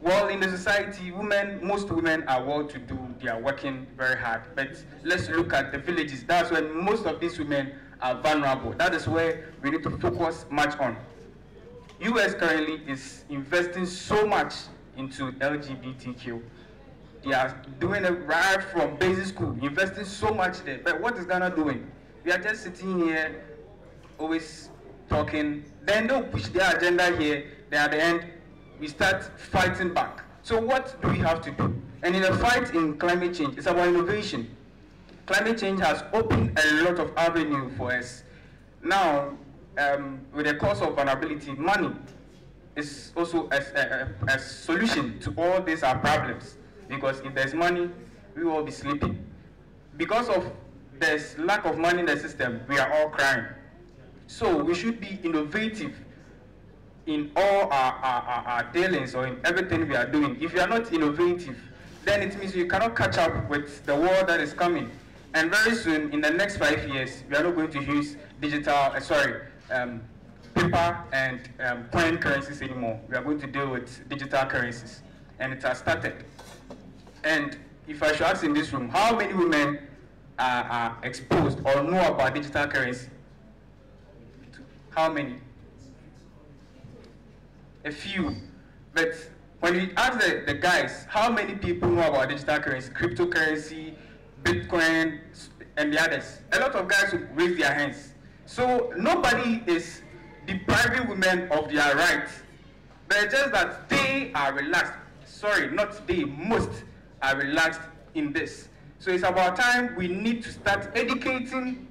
Well, in the society, women, most women are well-to-do, they are working very hard. But let's look at the villages. That's where most of these women are vulnerable. That is where we need to focus much on. US currently is investing so much into LGBTQ. They are doing it right from basic school, investing so much there. But what is Ghana doing? We are just sitting here, always talking. Then they'll push their agenda here. Then at the end, we start fighting back. So what do we have to do? And in the fight in climate change, it's about innovation. Climate change has opened a lot of avenue for us. Now, um, with the cost of vulnerability, money is also a, a, a, solution to all these our problems. Because if there's money, we will be sleeping. Because of there's lack of money in the system, we are all crying. So we should be innovative in all our, our, our, our dealings or in everything we are doing. If you are not innovative, then it means you cannot catch up with the world that is coming. And very soon, in the next five years, we are not going to use digital, uh, sorry, um, paper and um, coin currencies anymore. We are going to deal with digital currencies. And it has started. And if I should ask in this room, how many women are, are exposed or know about digital currency? How many? A few. But when we ask the, the guys, how many people know about digital currency, cryptocurrency, Bitcoin, and the others? A lot of guys will raise their hands. So nobody is depriving women of their rights. But just that they are relaxed. Sorry, not they, most are relaxed in this. So it's about time we need to start educating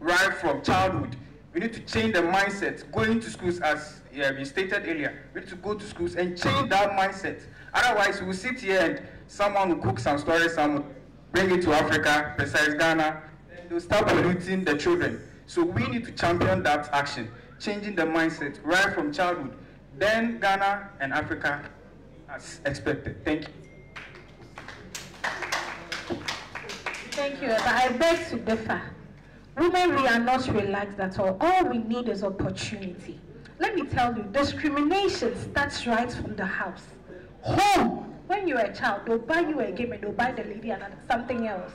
right from childhood. We need to change the mindset, going to schools as yeah, we stated earlier. We need to go to schools and change that mindset. Otherwise, we'll sit here and someone will cook some stories, some bring it to Africa, besides Ghana, and they'll start polluting the children. So we need to champion that action, changing the mindset right from childhood. Then Ghana and Africa as expected. Thank you. Thank you, but I beg to differ. Women, we are not relaxed at all. All we need is opportunity. Let me tell you, discrimination starts right from the house. Home. When you're a child, they'll buy you a game and they'll buy the lady and something else.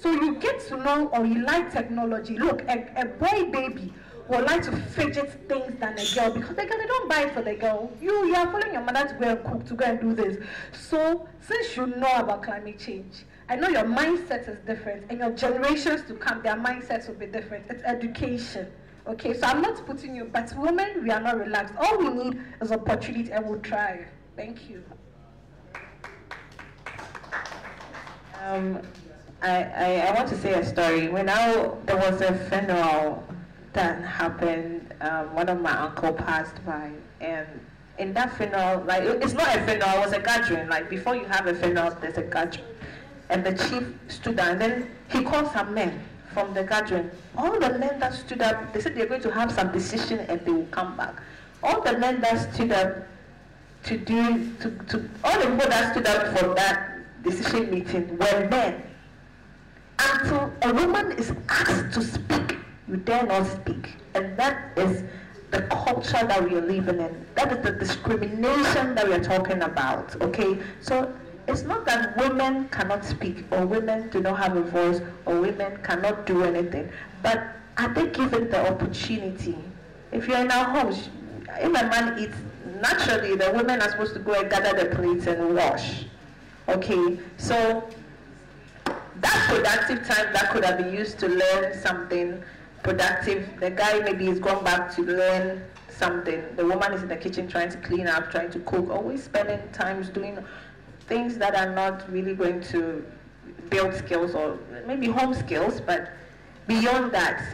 So you get to know or you like technology. Look, a, a boy baby will like to fidget things than a girl because the girl they don't buy it for the girl. You you are following your mother to go and cook, to go and do this. So since you know about climate change, I know your mindset is different and your generations to come, their mindsets will be different. It's education. Okay, so I'm not putting you, but women, we are not relaxed. All we need is opportunity and we'll try. Thank you. Um, I, I, I, want to say a story. When I, there was a funeral that happened, um, one of my uncle passed by, and in that funeral, like it's not a funeral, it was a gathering. Like before you have a funeral, there's a gathering, and the chief stood up, and then he called some men from the gathering. All the men that stood up, they said they're going to have some decision, and they will come back. All the men that stood up to do, to, to all the people that stood up for that decision meeting were men. Until a woman is asked to speak, you dare not speak. And that is the culture that we are living in. That is the discrimination that we are talking about. Okay? So it's not that women cannot speak or women do not have a voice or women cannot do anything. But are they given the opportunity? If you're in our homes, if a man eats, naturally the women are supposed to go and gather the plates and wash. Okay, so that productive time that could have been used to learn something productive, the guy maybe is going back to learn something. The woman is in the kitchen trying to clean up, trying to cook, always spending times doing things that are not really going to build skills or maybe home skills, but beyond that.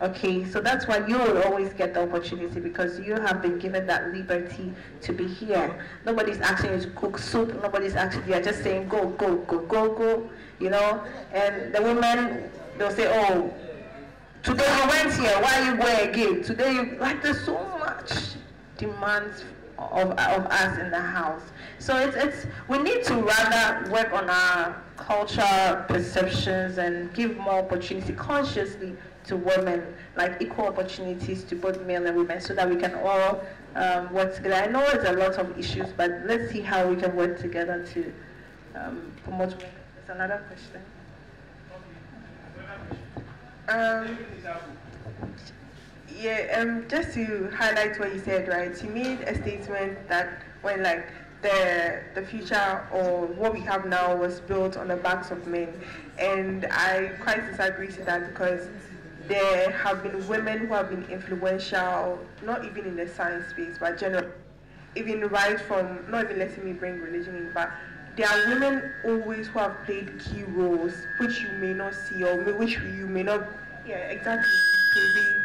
Okay, so that's why you will always get the opportunity because you have been given that liberty to be here. Nobody's asking you to cook soup. Nobody's asking you. Are just saying go, go, go, go, go. You know, and the women they'll say, oh, today you went here. Why you go again? Today you like there's so much demands of, of us in the house. So it's, it's, we need to rather work on our culture perceptions and give more opportunity consciously to women, like equal opportunities to both men and women so that we can all um, work together. I know there's a lot of issues, but let's see how we can work together to um, promote. Another question. Um, yeah, um, just to highlight what you said, right? You made a statement that when like the the future or what we have now was built on the backs of men, and I quite disagree to that because there have been women who have been influential, not even in the science space, but general, even right from not even letting me bring religion in, but there are women always who have played key roles which you may not see or may, which you may not, yeah, exactly, be privy,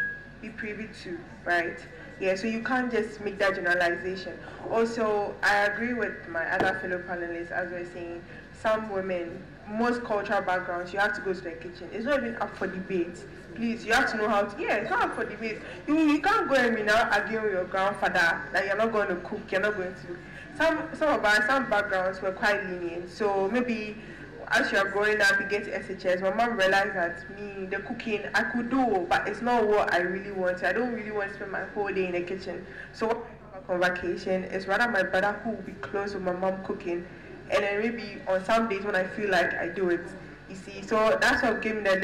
be privy to, right? Yeah, so you can't just make that generalization. Also, I agree with my other fellow panelists as we're saying, some women, most cultural backgrounds, you have to go to the kitchen. It's not even up for debate. Please, you have to know how to, yeah, it's not up for debate. You, you can't go and be now arguing with your grandfather that you're not going to cook, you're not going to. Some, some of our, some backgrounds were quite lenient. So maybe as you're growing up, you get SHS, my mom realized that me, the cooking, I could do, but it's not what I really want. I don't really want to spend my whole day in the kitchen. So what I come on vacation is rather my brother who will be close with my mom cooking, and then maybe on some days when I feel like I do it. You see, so that's what gave me the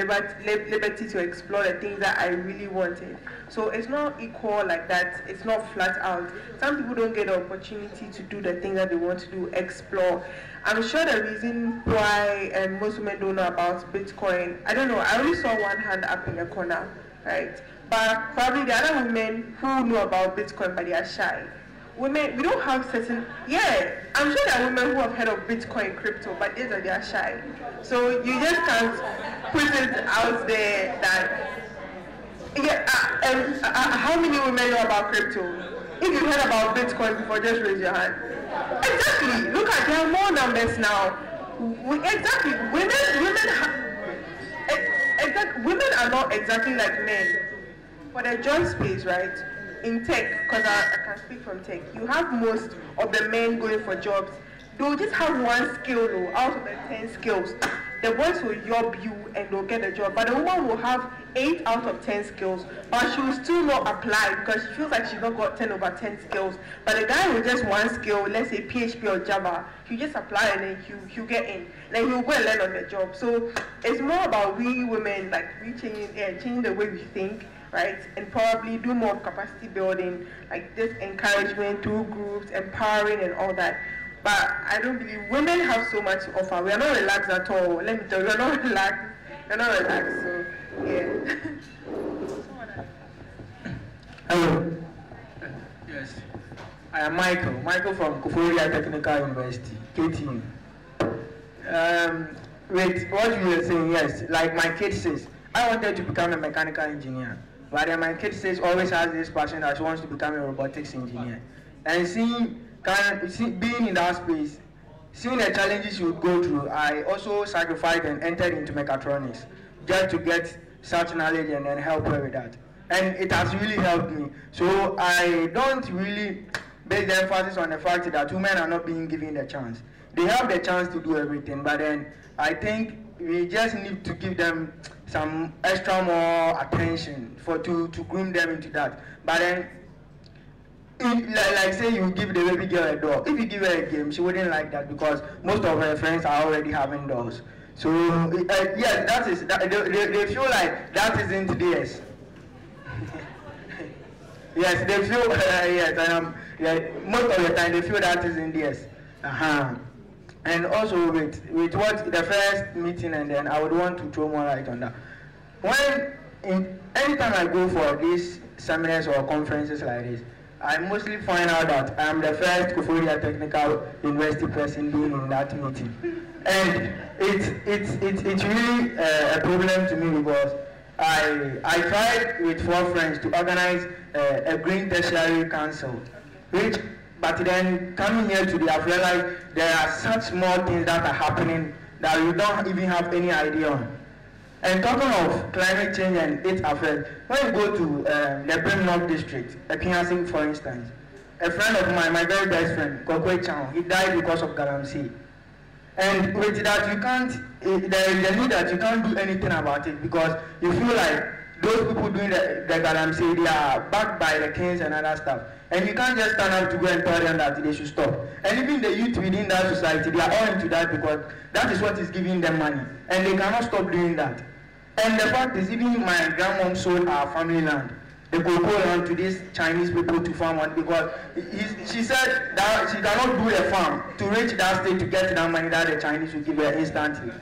liberty, to explore the things that I really wanted. So it's not equal like that. It's not flat out. Some people don't get the opportunity to do the thing that they want to do, explore. I'm sure the reason why um, most women don't know about Bitcoin, I don't know. I only saw one hand up in the corner, right? But probably the other women who know about Bitcoin, but they are shy women, we don't have certain, yeah, I'm sure there are women who have heard of Bitcoin, crypto, but these are, they are shy. So you just can't put it out there that, yeah, uh, um, uh, uh, how many women know about crypto? If you've heard about Bitcoin before, just raise your hand. Exactly, look at, there are more numbers now. We, exactly, women, women, exactly, women are not exactly like men. For the job space, right? In tech, because I, I, can speak from tech, you have most of the men going for jobs. They'll just have one skill though, out of the 10 skills. The boys will yob you and they'll get a job. But the woman will have 8 out of 10 skills, but she will still not apply because she feels like she's not got 10 over 10 skills. But the guy with just one skill, let's say PHP or Java, he just apply and then he'll, he'll get in. Then he'll go and learn on the job. So it's more about we women, like we changing, yeah, changing the way we think right? And probably do more capacity building, like this encouragement through groups, empowering and all that. But I don't believe women have so much to offer. We are not relaxed at all. Let me tell you, we are not relaxed. We are not relaxed. So yeah. Hello. Yes. I am Michael. Michael from Koforidua Technical University, KTU. Um, with what you were saying, yes, like my kid says, I wanted to become a mechanical engineer. But then my kid says always has this passion that she wants to become a robotics engineer. And seeing, kind of, see, being in that space, seeing the challenges would go through, I also sacrificed and entered into mechatronics just to get such knowledge and then help her with that. And it has really helped me. So I don't really base the emphasis on the fact that women are not being given the chance. They have the chance to do everything, but then I think we just need to give them some extra more attention for to, to groom them into that. But then, like, like say you give the baby girl a doll, if you give her a game, she wouldn't like that because most of her friends are already having dolls. So uh, yes, that is that, they, they feel like that isn't theirs. yes, they feel uh, yes, um, yeah, most of the time they feel that isn't theirs. Uh-huh. And also with, with what the first meeting and then I would want to throw more light on that. When in, anytime I go for these seminars or conferences like this, I mostly find out that I am the first Koforidua Technical University person being in that meeting. And it's, it's, it's, it's really uh, a problem to me because I, I tried with four friends to organize uh, a green tertiary council, which, but then coming here today, I've realized there are such small things that are happening that you don't even have any idea on. And talking of climate change and its effect, when you go to um, the Birim North District, Epiasing for instance, a friend of mine, my very best friend, Kokwe Chang, he died because of galamsey. And with that, you can't, uh, there is a need that you can't do anything about it because you feel like those people doing the, the galamsey, they are backed by the kings and other stuff. And you can't just stand up to go and tell them that they should stop. And even the youth within that society, they are all into that because that is what is giving them money. And they cannot stop doing that. And the fact is, even my grandmom sold our family land, the cocoa land to these Chinese people to farm on because he, she said that she cannot do a farm to reach that state to get that money that the Chinese will give her instantly.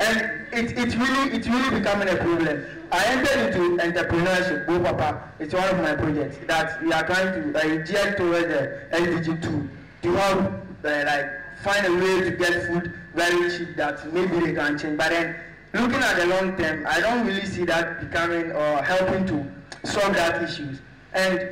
And it, it's really it's really becoming a problem. I entered into entrepreneurship, Go Papa. It's one of my projects that we are trying to uh, gear towards the SDG 2 to help uh, like find a way to get food very cheap that maybe they can change. But then looking at the long term, I don't really see that becoming or helping to solve that issues. And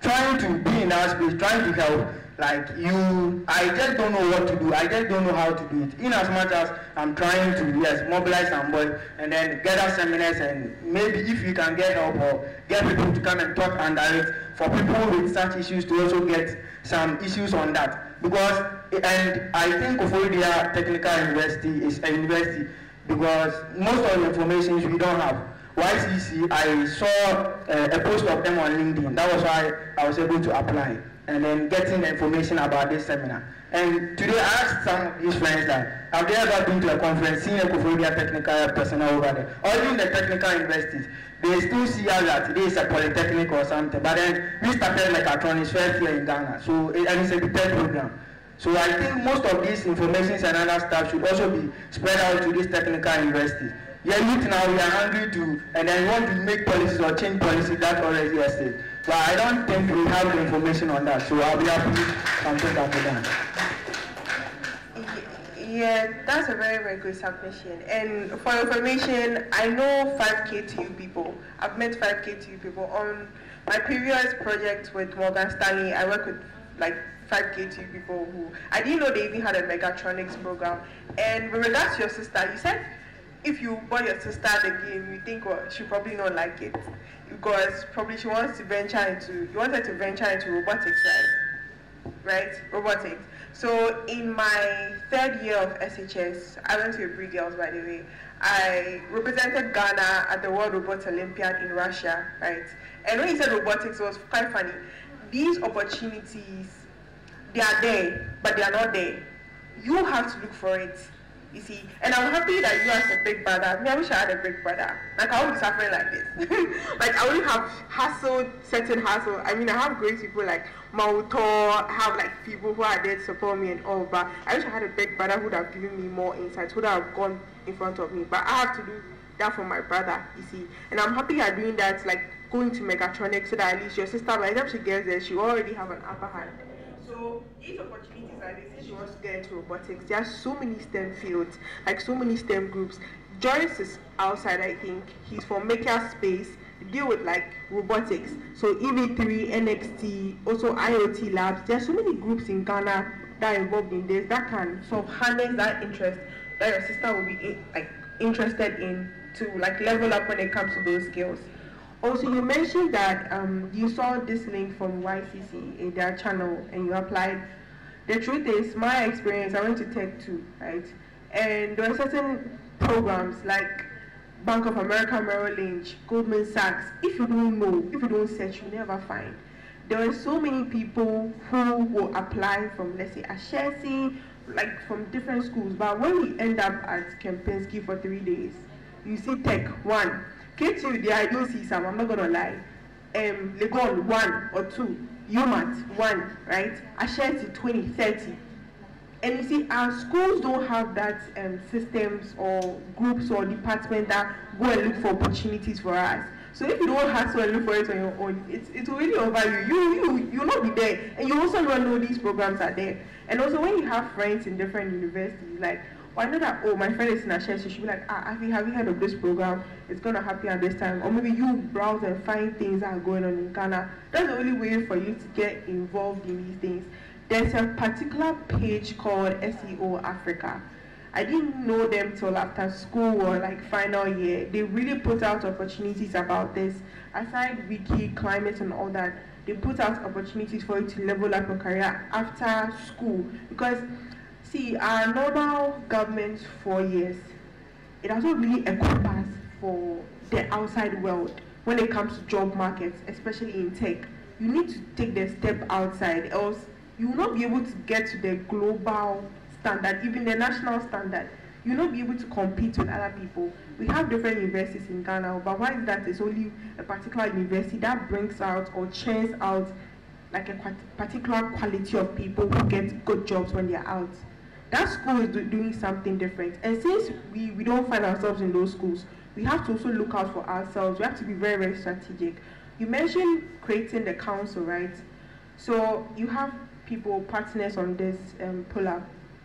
trying to be in that space, trying to help, like you, I just don't know what to do. I just don't know how to do it. In as much as I'm trying to, yes, mobilize somebody and then gather seminars and maybe if you can get help or get people to come and talk and direct for people with such issues to also get some issues on that. Because, and I think Koforidua Technical University is a university because most of the information we don't have. YCC, I saw uh, a post of them on LinkedIn. That was why I was able to apply and then getting information about this seminar. And today I asked some of these friends that have they ever been to a conference, seen a Koforidua technical personnel over there, or even the technical universities. They still see us that today is a polytechnic or something. But then we started mechatronics first here in Ghana. So it, and it's a prepared program. So I think most of these information and other stuff should also be spread out to these technical universities. Yeah, youth now we are hungry to, and then want to make policies or change policies that already exist. But I don't think we have the information on that. So I'll be happy something be done. Yeah, that's a very, very good submission. And for information, I know 5KTU people. I've met 5KTU people. On my previous project with Morgan Stanley, I work with like 5KTU people who, I didn't know they even had a mechatronics program. And with regards to your sister, you said if you bought your sister the game, you think, well, she probably not like it. Because probably she wants to venture into, you wanted to venture into robotics, right? Right? Robotics. So in my third year of SHS, I went to Aburi Girls, by the way. I represented Ghana at the World Robots Olympiad in Russia, right? And when you said robotics, it was quite funny. These opportunities, they are there, but they are not there. You have to look for it. You see, and I'm happy that you as a big brother, me, I wish I had a big brother. Like I wouldn't be suffering like this. like I wouldn't have hustled, certain hassle. I mean, I have great people like Mauto, I have like people who are there to support me and all, but I wish I had a big brother who would have given me more insights, who would have gone in front of me. But I have to do that for my brother, you see. And I'm happy you're doing that, like going to mechatronics so that at least your sister, by the time she gets there, she already have an upper hand. So if opportunities are there, since she wants to get into robotics, there are so many STEM fields, like so many STEM groups. Joyce is outside, I think. He's from Makerspace, deal with like robotics. So EV3, NXT, also IoT labs. There are so many groups in Ghana that are involved in this that can sort of harness that interest that your sister will be like interested in to like level up when it comes to those skills. Also, you mentioned that um, you saw this link from YCC in their channel and you applied. The truth is, my experience, I went to Tech 2, right? And there are certain programs like Bank of America, Merrill Lynch, Goldman Sachs. If you don't know, if you don't search, you never find. There are so many people who will apply from, let's say, Ashesi, like from different schools. But when we end up at Kempinski for three days, you see Tech, one, K2, the see some, I'm not gonna lie. Um, Legon, one or two. UMAT, one, right? Ashesi, 20, 30. And you see, our schools don't have that um, systems or groups or department that go and look for opportunities for us. So if you don't hustle and look for it on your own, it's it will really overwhelm you. You you you'll not be there, and you also don't know these programs are there. And also when you have friends in different universities, like well, I know that oh my friend is in Ashesi, so she'll be like, ah, have you have you heard of this program? It's gonna happen at this time. Or maybe you browse and find things that are going on in Ghana. That's the only way for you to get involved in these things. There's a particular page called SEO Africa I didn't know them till after school or like final year. They really put out opportunities about this. Aside wiki, climate and all that, they put out opportunities for you to level up your career after school. Because see, our normal government four years, it doesn't really equip us for the outside world when it comes to job markets, especially in tech. You need to take the step outside, else you will not be able to get to the global standard, even the national standard, you'll not be able to compete with other people. We have different universities in Ghana, but why is that it's only a particular university that brings out or churns out like a particular quality of people who get good jobs when they're out. That school is do doing something different. And since we, we don't find ourselves in those schools, we have to also look out for ourselves. We have to be very, very strategic. You mentioned creating the council, right? So you have people, partners on this um, pull-up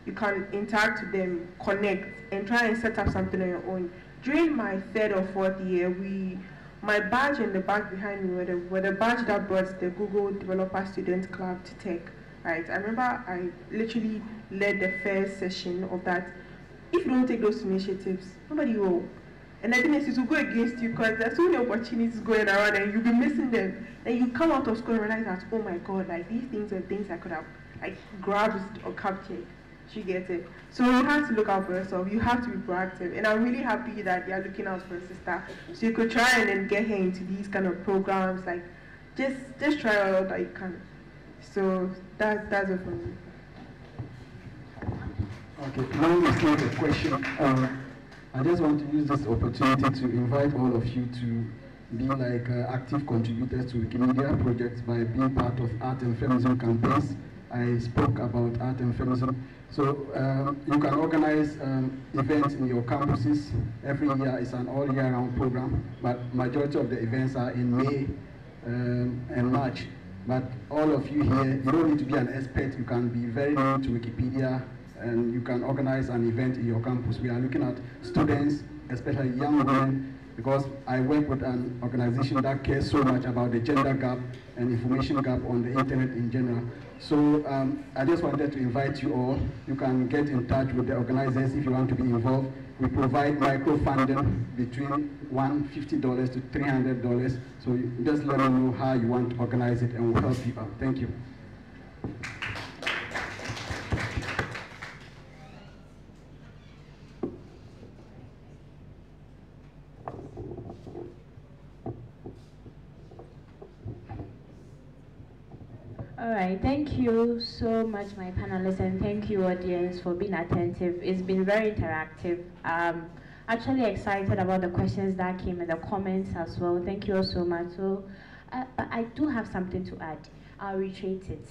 you can interact with them, connect, and try and set up something on your own. During my third or fourth year, we my badge in the back behind me were the, were the badge that brought the Google Developer Student Club to tech. Right, I remember I literally led the first session of that. If you don't take those initiatives, nobody will. And I think it will go against you because there's so many opportunities going around and you'll be missing them. And you come out of school and realize that, oh my God, like these things are things I could have like grabbed or captured. She gets it. So you have to look out for yourself. You have to be proactive. And I'm really happy that you're looking out for your sister. So you could try and then get her into these kind of programs. Like, just just try all that you can. So that that's it for me. Okay, now is not a question. Uh, I just want to use this opportunity to invite all of you to be like uh, active contributors to Wikimedia projects by being part of art and feminism campaigns. I spoke about art and feminism so um, you can organize um, events in your campuses. Every year is an all year round program, but majority of the events are in May um, and March. But all of you here, you don't need to be an expert. You can be very new to Wikipedia and you can organize an event in your campus. We are looking at students, especially young women, because I work with an organization that cares so much about the gender gap and information gap on the internet in general. So um, I just wanted to invite you all. You can get in touch with the organizers if you want to be involved. We provide micro-funding between $150 to $300. So just let me know how you want to organize it and we'll help you out. Thank you. All right, thank you so much, my panelists, and thank you, audience, for being attentive. It's been very interactive. Um, actually excited about the questions that came in the comments as well. Thank you all so much. So, uh, but I do have something to add. I'll reiterate it.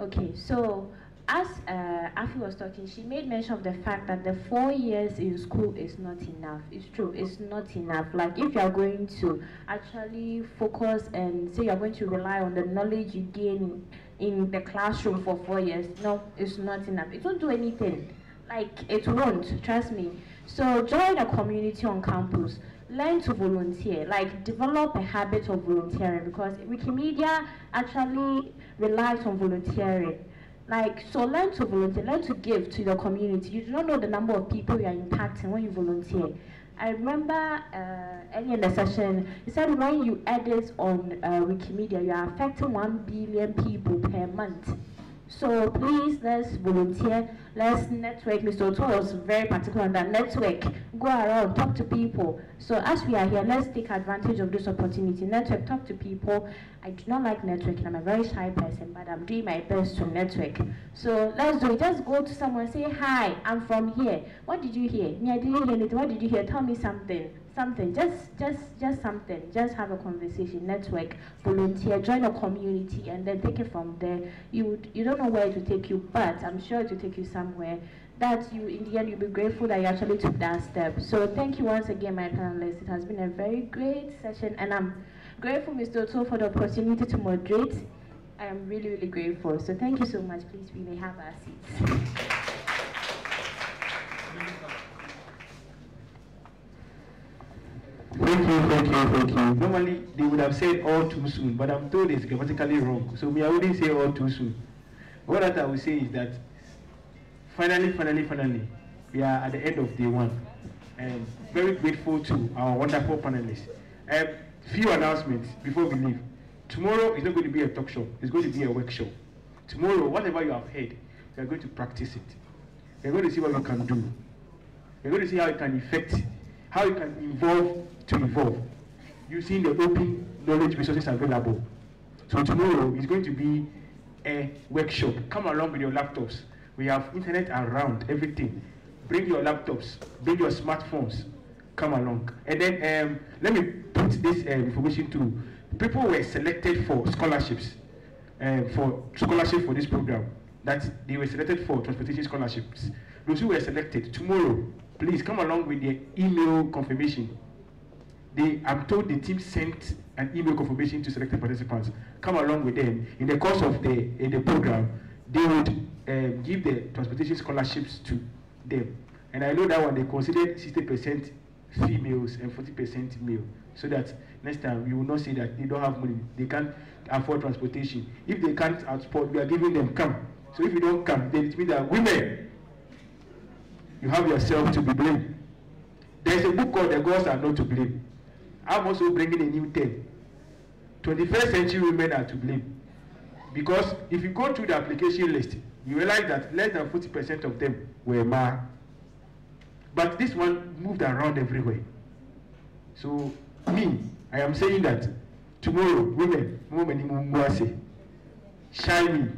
Okay, so as uh, Afi was talking, she made mention of the fact that the four years in school is not enough. It's true, it's not enough. Like if you are going to actually focus and say you're going to rely on the knowledge you gain in the classroom for four years. No, it's not enough. It won't do anything. Like, it won't, trust me. So join a community on campus. Learn to volunteer, like develop a habit of volunteering because Wikimedia actually relies on volunteering. Like, so learn to volunteer, learn to give to your community. You do not know the number of people you are impacting when you volunteer. I remember uh, earlier in the session, you said when you edit on uh, Wikimedia, you are affecting 1 billion people per month. So please, let's volunteer, let's network. Mr. Oto was very particular on that. Network, go around, talk to people. So as we are here, let's take advantage of this opportunity. Network, talk to people. I do not like networking. I'm a very shy person, but I'm doing my best to network. So let's do it. Just go to someone, say, hi, I'm from here. What did you hear? Me, I didn't hear anything. What did you hear? Tell me something. Something, just just just something. Just have a conversation, network, volunteer, join a community, and then take it from there. You you don't know where to take you, but I'm sure it will take you somewhere. That you, in the end, you'll be grateful that you actually took that step. So thank you once again, my panelists. It has been a very great session, and I'm grateful, Mr. Otto, for the opportunity to moderate. I am really, really grateful. So thank you so much. Please, we may have our seats. Thank you, thank you, thank you. Normally, they would have said all too soon, but I'm told it's grammatically wrong. So I wouldn't say all too soon. What I would say is that finally, finally, finally, we are at the end of day one. And very grateful to our wonderful panelists. Um, few announcements before we leave. Tomorrow is not going to be a talk show, it's going to be a workshop. Tomorrow, whatever you have heard, we are going to practice it. We're going to see what you can do. We're going to see how it can affect, how you can involve to evolve using the open knowledge resources available. So tomorrow is going to be a workshop. Come along with your laptops. We have internet around, everything. Bring your laptops, bring your smartphones, come along. And then um, let me put this uh, information to people were selected for scholarships, uh, for scholarship for this program. That they were selected for transportation scholarships. Those who were selected tomorrow, please come along with the email confirmation they, I'm told the team sent an email confirmation to selected participants. Come along with them. In the course of the, in the program, they would um, give the transportation scholarships to them. And I know that one they considered 60% females and 40% male. So that next time you will not say that they don't have money, they can't afford transportation. If they can't afford, we are giving them come. So if you don't come, then it means that women, you have yourself to be blamed. There's a book called The Girls Are Not to Blame. I'm also bringing a new thing. 21st century women are to blame. Because if you go through the application list, you realize that less than 40% of them were ma. But this one moved around everywhere. So, me, I am saying that tomorrow, women, women, shine me.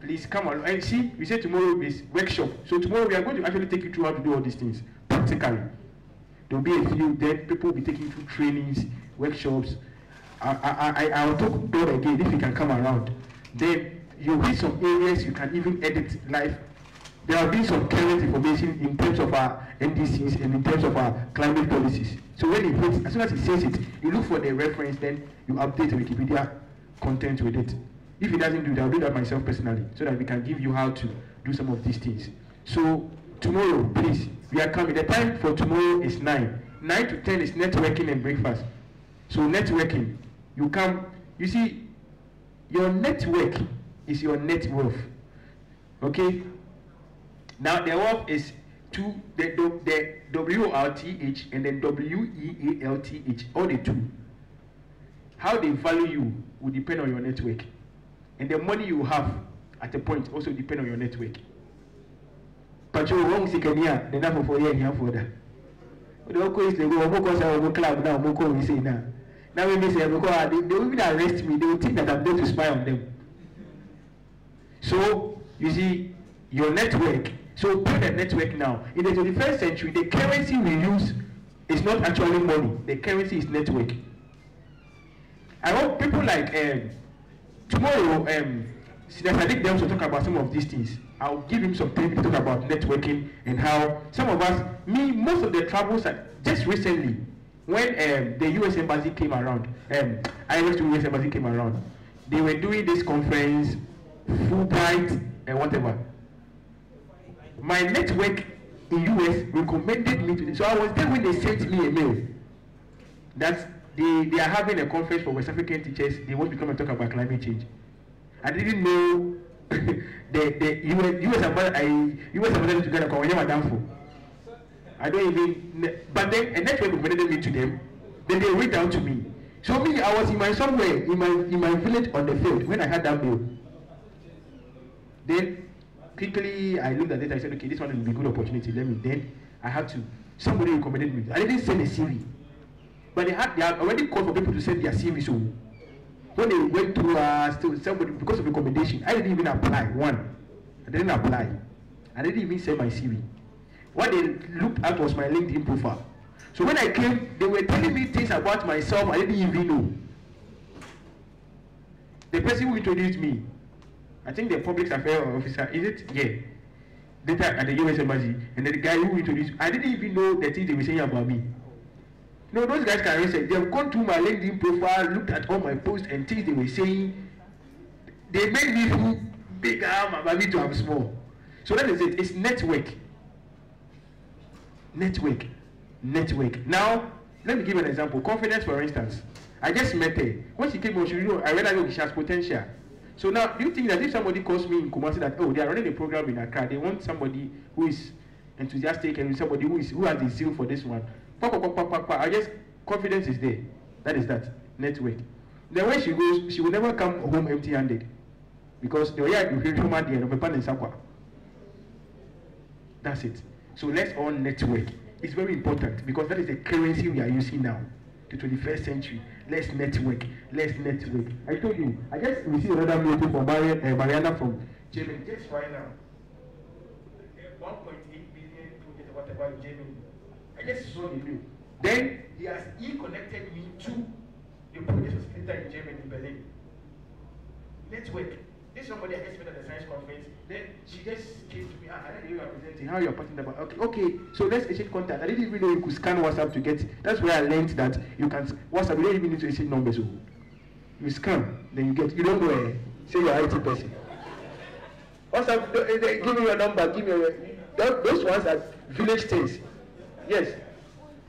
Please come on. And see, we say tomorrow is workshop. So tomorrow we are going to actually take you through how to do all these things practically. There will be a few, then people will be taking through trainings, workshops. I, I, I, I'll talk about again if you can come around. Then you'll be some areas you can even edit live. There have been some current information in terms of our NDCs and in terms of our climate policies. So when it hits, as soon as it says it, you look for the reference, then you update the Wikipedia content with it. If it doesn't do that, I'll do that myself personally so that we can give you how to do some of these things. So tomorrow, please, we are coming. The time for tomorrow is 9. 9 to 10 is networking and breakfast. So networking, you come, you see, your network is your net worth. Okay? Now the wealth is two, the, the, the W-R-T-H and then W-E-A-L-T-H, all the two. How they value you will depend on your network. And the money you have at a point also depend on your network pàtó wọn sikani a ne nan foforɔ yɛ ahiafoɔ da wode wɔkɔ israel bi wɔn kɔ sɛ wɔn club na wɔn kɔ wɔn sei na na wɔn mi sɛ ɛmi kɔ a they they will arrest me. They will think that i'm going to spy on them. So you see your network so build a network now. In the 21st century the currency we use is not actually money. The currency is network. I hope people like um, tomorrow um, Sinasa Sadiq Dems will talk about some of these things I'll give him some time to talk about networking and how some of us, me, most of the travels that just recently, when um, the U.S. Embassy came around, um, I went to U.S. Embassy came around, they were doing this conference, Fulbright and whatever. My network in U.S. recommended me to this. So I was there when they sent me a mail that they, they are having a conference for West African teachers. They want to come and talk about climate change. I didn't know the the US US ambassador I US ambassador together come whenever down for. I don't even but then a network recommended me to them. Then they reached out to me. So me, I was in my somewhere in my in my village on the field when I had that mail. Then quickly I looked at it. I said, okay, this one will be a good opportunity. Let me. Then I had to. Somebody recommended me. I didn't send a CV, but they had they had already called for people to send their CV. So when they went through uh, still somebody because of recommendation, I didn't even apply. One, I didn't apply. I didn't even send my CV. What they looked at was my LinkedIn profile. So when I came, they were telling me things about myself I didn't even know. The person who introduced me, I think the public affairs officer, is it? Yeah. Later at the US embassy, and then the guy who introduced, I didn't even know the things they were saying about me. No, those guys can research. They have gone through my LinkedIn profile, looked at all my posts and things they were saying. They made me feel bigger, baby to have small. So that is it. It's network. Network. Network. Now, let me give an example. Confidence, for instance. I just met her. When she came on, she, know, I realized she has potential. So now, do you think that if somebody calls me in Kumasi that, oh, they are running a program in Accra, they want somebody who is enthusiastic and somebody who is who has the zeal for this one. I guess confidence is there. That is that. Network. Then when she goes, she will never come home empty handed. Because the way I do human the end That's it. So let's all network. It's very important because that is the currency we are using now. The 21st century. Let's network. Let's network. I told you, I just received another mail from Mariana, uh, Mariana from Germany just right now. 1.8 billion whatever in Germany. I just saw the news. Then he has he connected me to the project facilitator in Germany, in Berlin. Network. This somebody I just met at the science conference. Then she just came to me. Ah, I know you are presenting. How you are talking about? Okay, okay. So let's exchange contact. I didn't even know you could scan WhatsApp to get. That's where I learned that you can WhatsApp. You don't even need to exchange numbers. So you scan, then you get. You don't go uh, say you're IT person. WhatsApp, uh, give me your number. Give me your. Those ones are village things. Yes.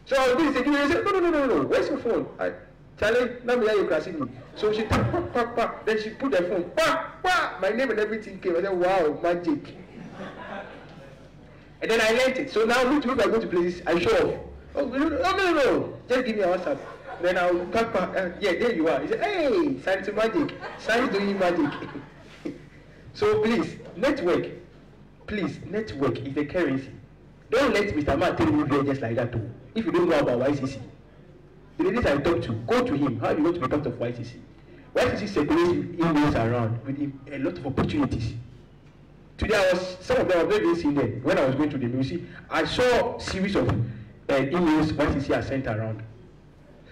So this is give me. Say, no, no, no, no, no. Where's your phone? I, Charlie, let me hear you crashing me. So she tap, pap, pap, pap. Then she put the phone, pap, pap. My name and everything came. I said, wow, magic. and then I learned it. So now, look, look, I go to places, I show off. Oh, no, no, no. Just give me a WhatsApp. Then I'll pap, pap. Uh, yeah, there you are. He said, hey, science magic. Science doing magic. so please, network. Please, network is the currency. Don't let Mr. Man tell you just like that too. If you don't know about YCC. The ladies I talk to, go to him. How do you want to be part of YCC? YCC circulates emails around with a lot of opportunities. Today I was, some of them I've not even seen them. When I was going to the music, I saw series of uh, emails YCC has sent around.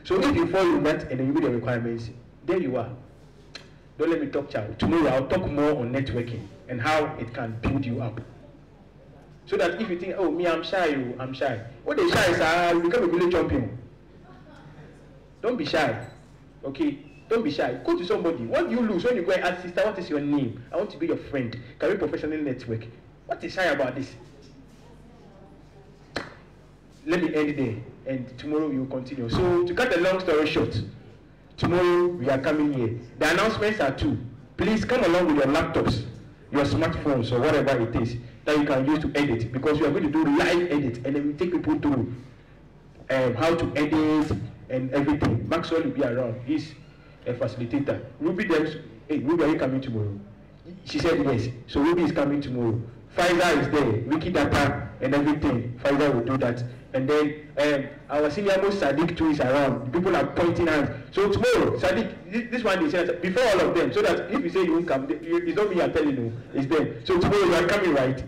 So if you fall in that and you meet the requirements, there you are. Don't let me talk child. Tomorrow I'll talk more on networking and how it can build you up. So that if you think, oh me I'm shy, oh, I'm shy. What they shy is I uh, become a village champion. Don't be shy. Okay? Don't be shy. Go to somebody. What do you lose when you go and ask sister, what is your name? I want to be your friend. Can we professional network? What is shy about this? Let me end there. And tomorrow we will continue. So to cut the long story short, tomorrow we are coming here. The announcements are two. Please come along with your laptops, your smartphones, or whatever it is that you can use to edit. Because we are going to do live edit and then we take people through um, how to edit, and everything. Maxwell will be around. He's a facilitator. Ruby then, hey, Ruby, are you coming tomorrow? She said yes. So Ruby is coming tomorrow. Pfizer is there, Wikidata and everything. Pfizer will do that. And then um, our senior most Sadiq too is around. People are pointing hands. So tomorrow, Sadiq, this, one is before all of them, so that if you say you won't come, it's not me I'm telling you, it's them. So tomorrow you are coming, right?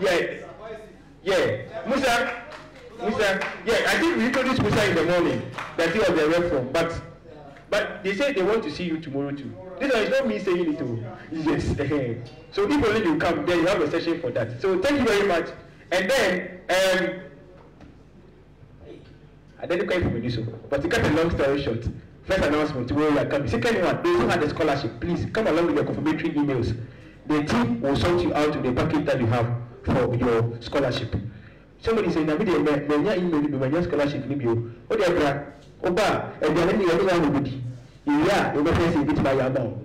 Yeah. Yeah. Musa. Musa. Yeah, I think we introduced Musa in the morning that he was the referee. But but they say they want to see you tomorrow too. This is not me saying it too. Yes. so if only you come, then you have a session for that. So thank you very much. And then um I didn't quite from you but to cut a long story short, first announcement tomorrow you are coming. Second one, those who had the scholarship, please come along with your confirmatory emails. The team will sort you out the package that you have for your scholarship. Somebody say na mi de mɛ mɛ nya email mɛ nya scholarship ni bi o o de ɛbra o ba ɛdiane ni yɛde wa na obodi ìwé a yɛbɛ fɛ sɛ ebi ti ma yɛ ama o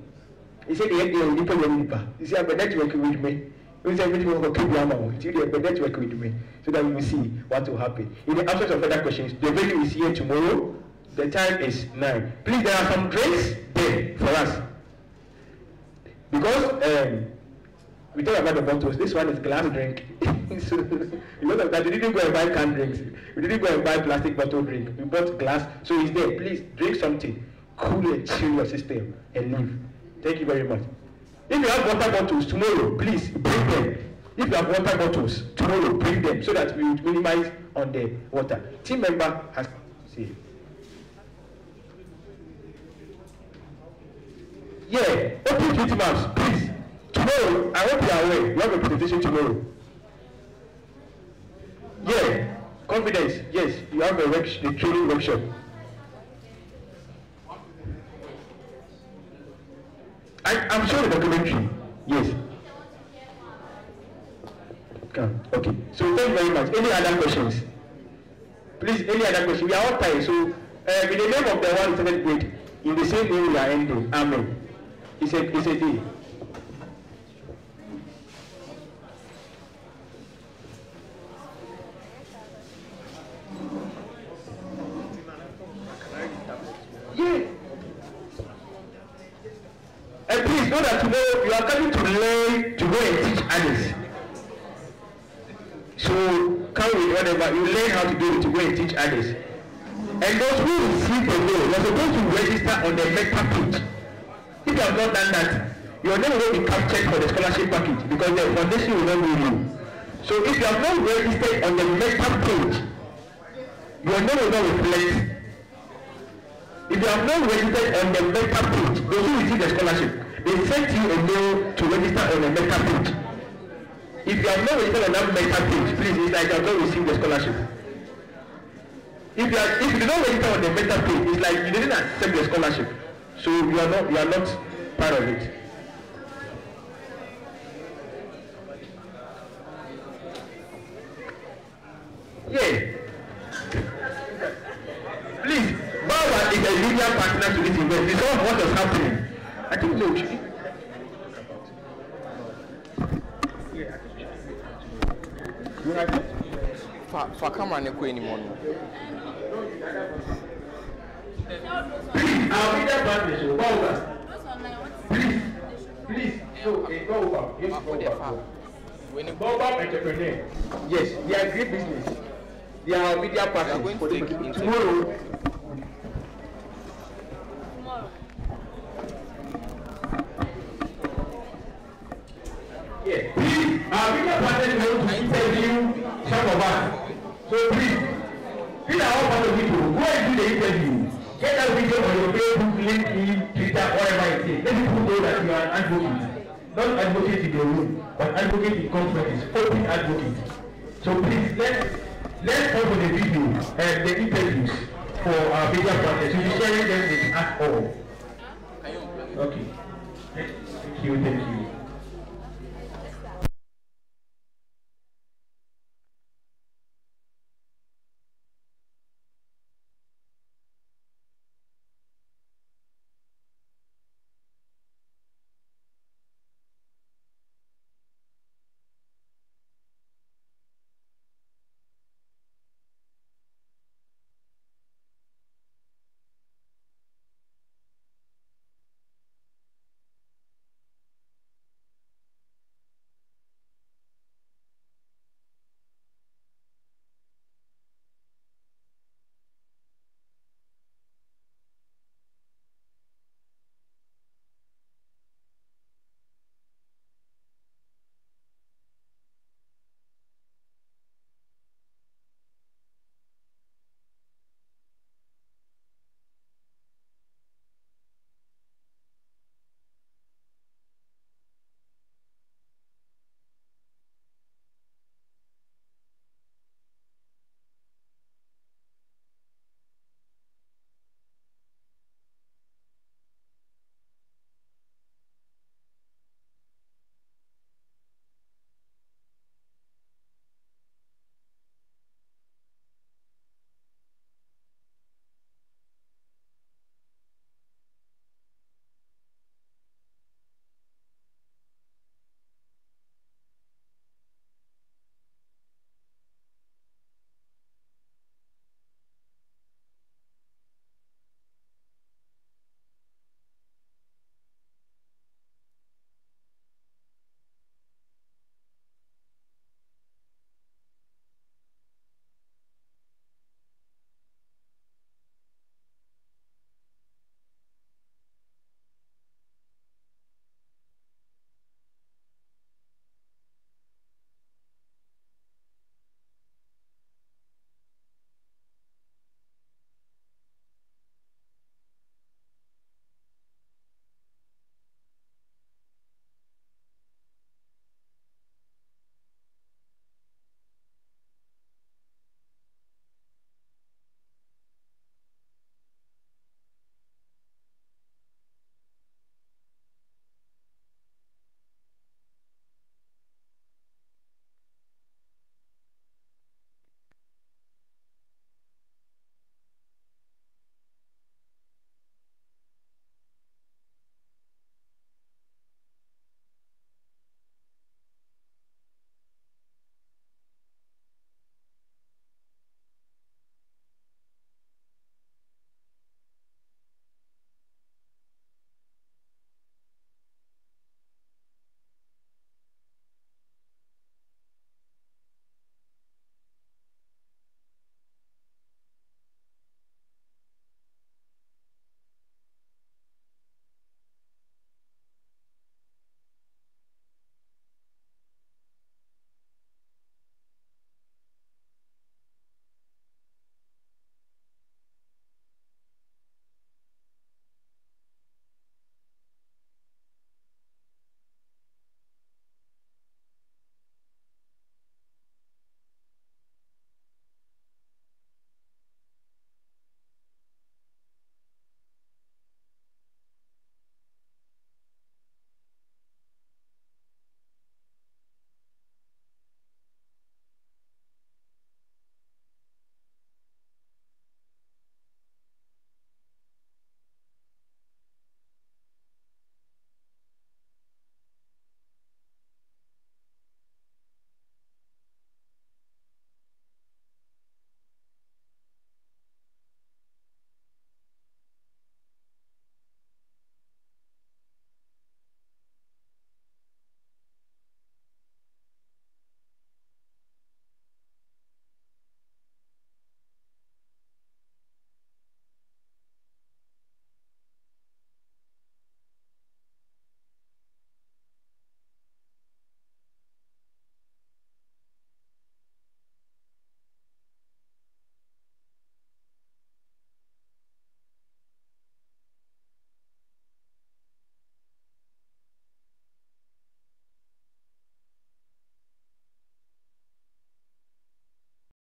ese de yɛ de nipa yɛ nipa ese abɛ network with me. Ebi ti ma kɔ kebi ama o ti de abɛ network with me. So that you will see what will happen. In the absence of further questions the venue is here tomorrow the time is nine please there are some drinks there for us because. Um, we talk about the bottles. This one is glass drink. so because of that, we didn't go and buy canned drinks. We didn't go and buy plastic bottle drink. We bought glass. So it's there. Please drink something. Cool and chill your system and live. Thank you very much. If you have water bottles tomorrow, please bring them. If you have water bottles tomorrow, bring them so that we minimize on the water. Team member has said. Yeah, open street maps, please. Tomorrow, I hope you are aware, you have a presentation tomorrow. Yeah, confidence, yes, you have a, work, a training workshop. I, I'm sure the documentary, yes. Okay. So thank you very much. Any other questions? Please, any other question? We are all tired. So, uh, in the name of the one seventh grade, in the same way we are ending. Amen. It's a, it's a day. Yeah. And please know that tomorrow you are coming to learn to go and teach others. So come with whatever you learn how to do it to go and teach others. And those who receive the law, you are supposed to register on the meta page. You have not done that, your name will be captured for the scholarship package because the foundation will not know you. So if you have not registered on the meta page, your name will not reflect. If you have not registered on the meta page those who receive the scholarship they sent you a mail to register on the meta page. If you have not registered on that meta page please it's like you have not received the scholarship. If you are if you did not register on the meta page it's like you didn't accept the scholarship. So you are not you are not part of it. Yeah. Please, Bawa is a media partner to this event. It's all what is happening. I think. Should fa fa camera ne kɔ anim no Please, our media partners, so Please, please, so a Bawa. Yes, Bawa. Bawa entrepreneur. Yes, they are great business. They are media partners for the tomorrow. Yeah, please, our media partners want to interview us. So please, these are all part of people. Go and do the interview. Get that video on your Facebook, LinkedIn, Twitter, whatever it is. That you are an advocate. Not advocate in your room, but advocate in conferences, open advocate. So please, let's let's open the video and the interviews for our media partners. We'll be sharing them with us all. Okay. Thank you. Thank you.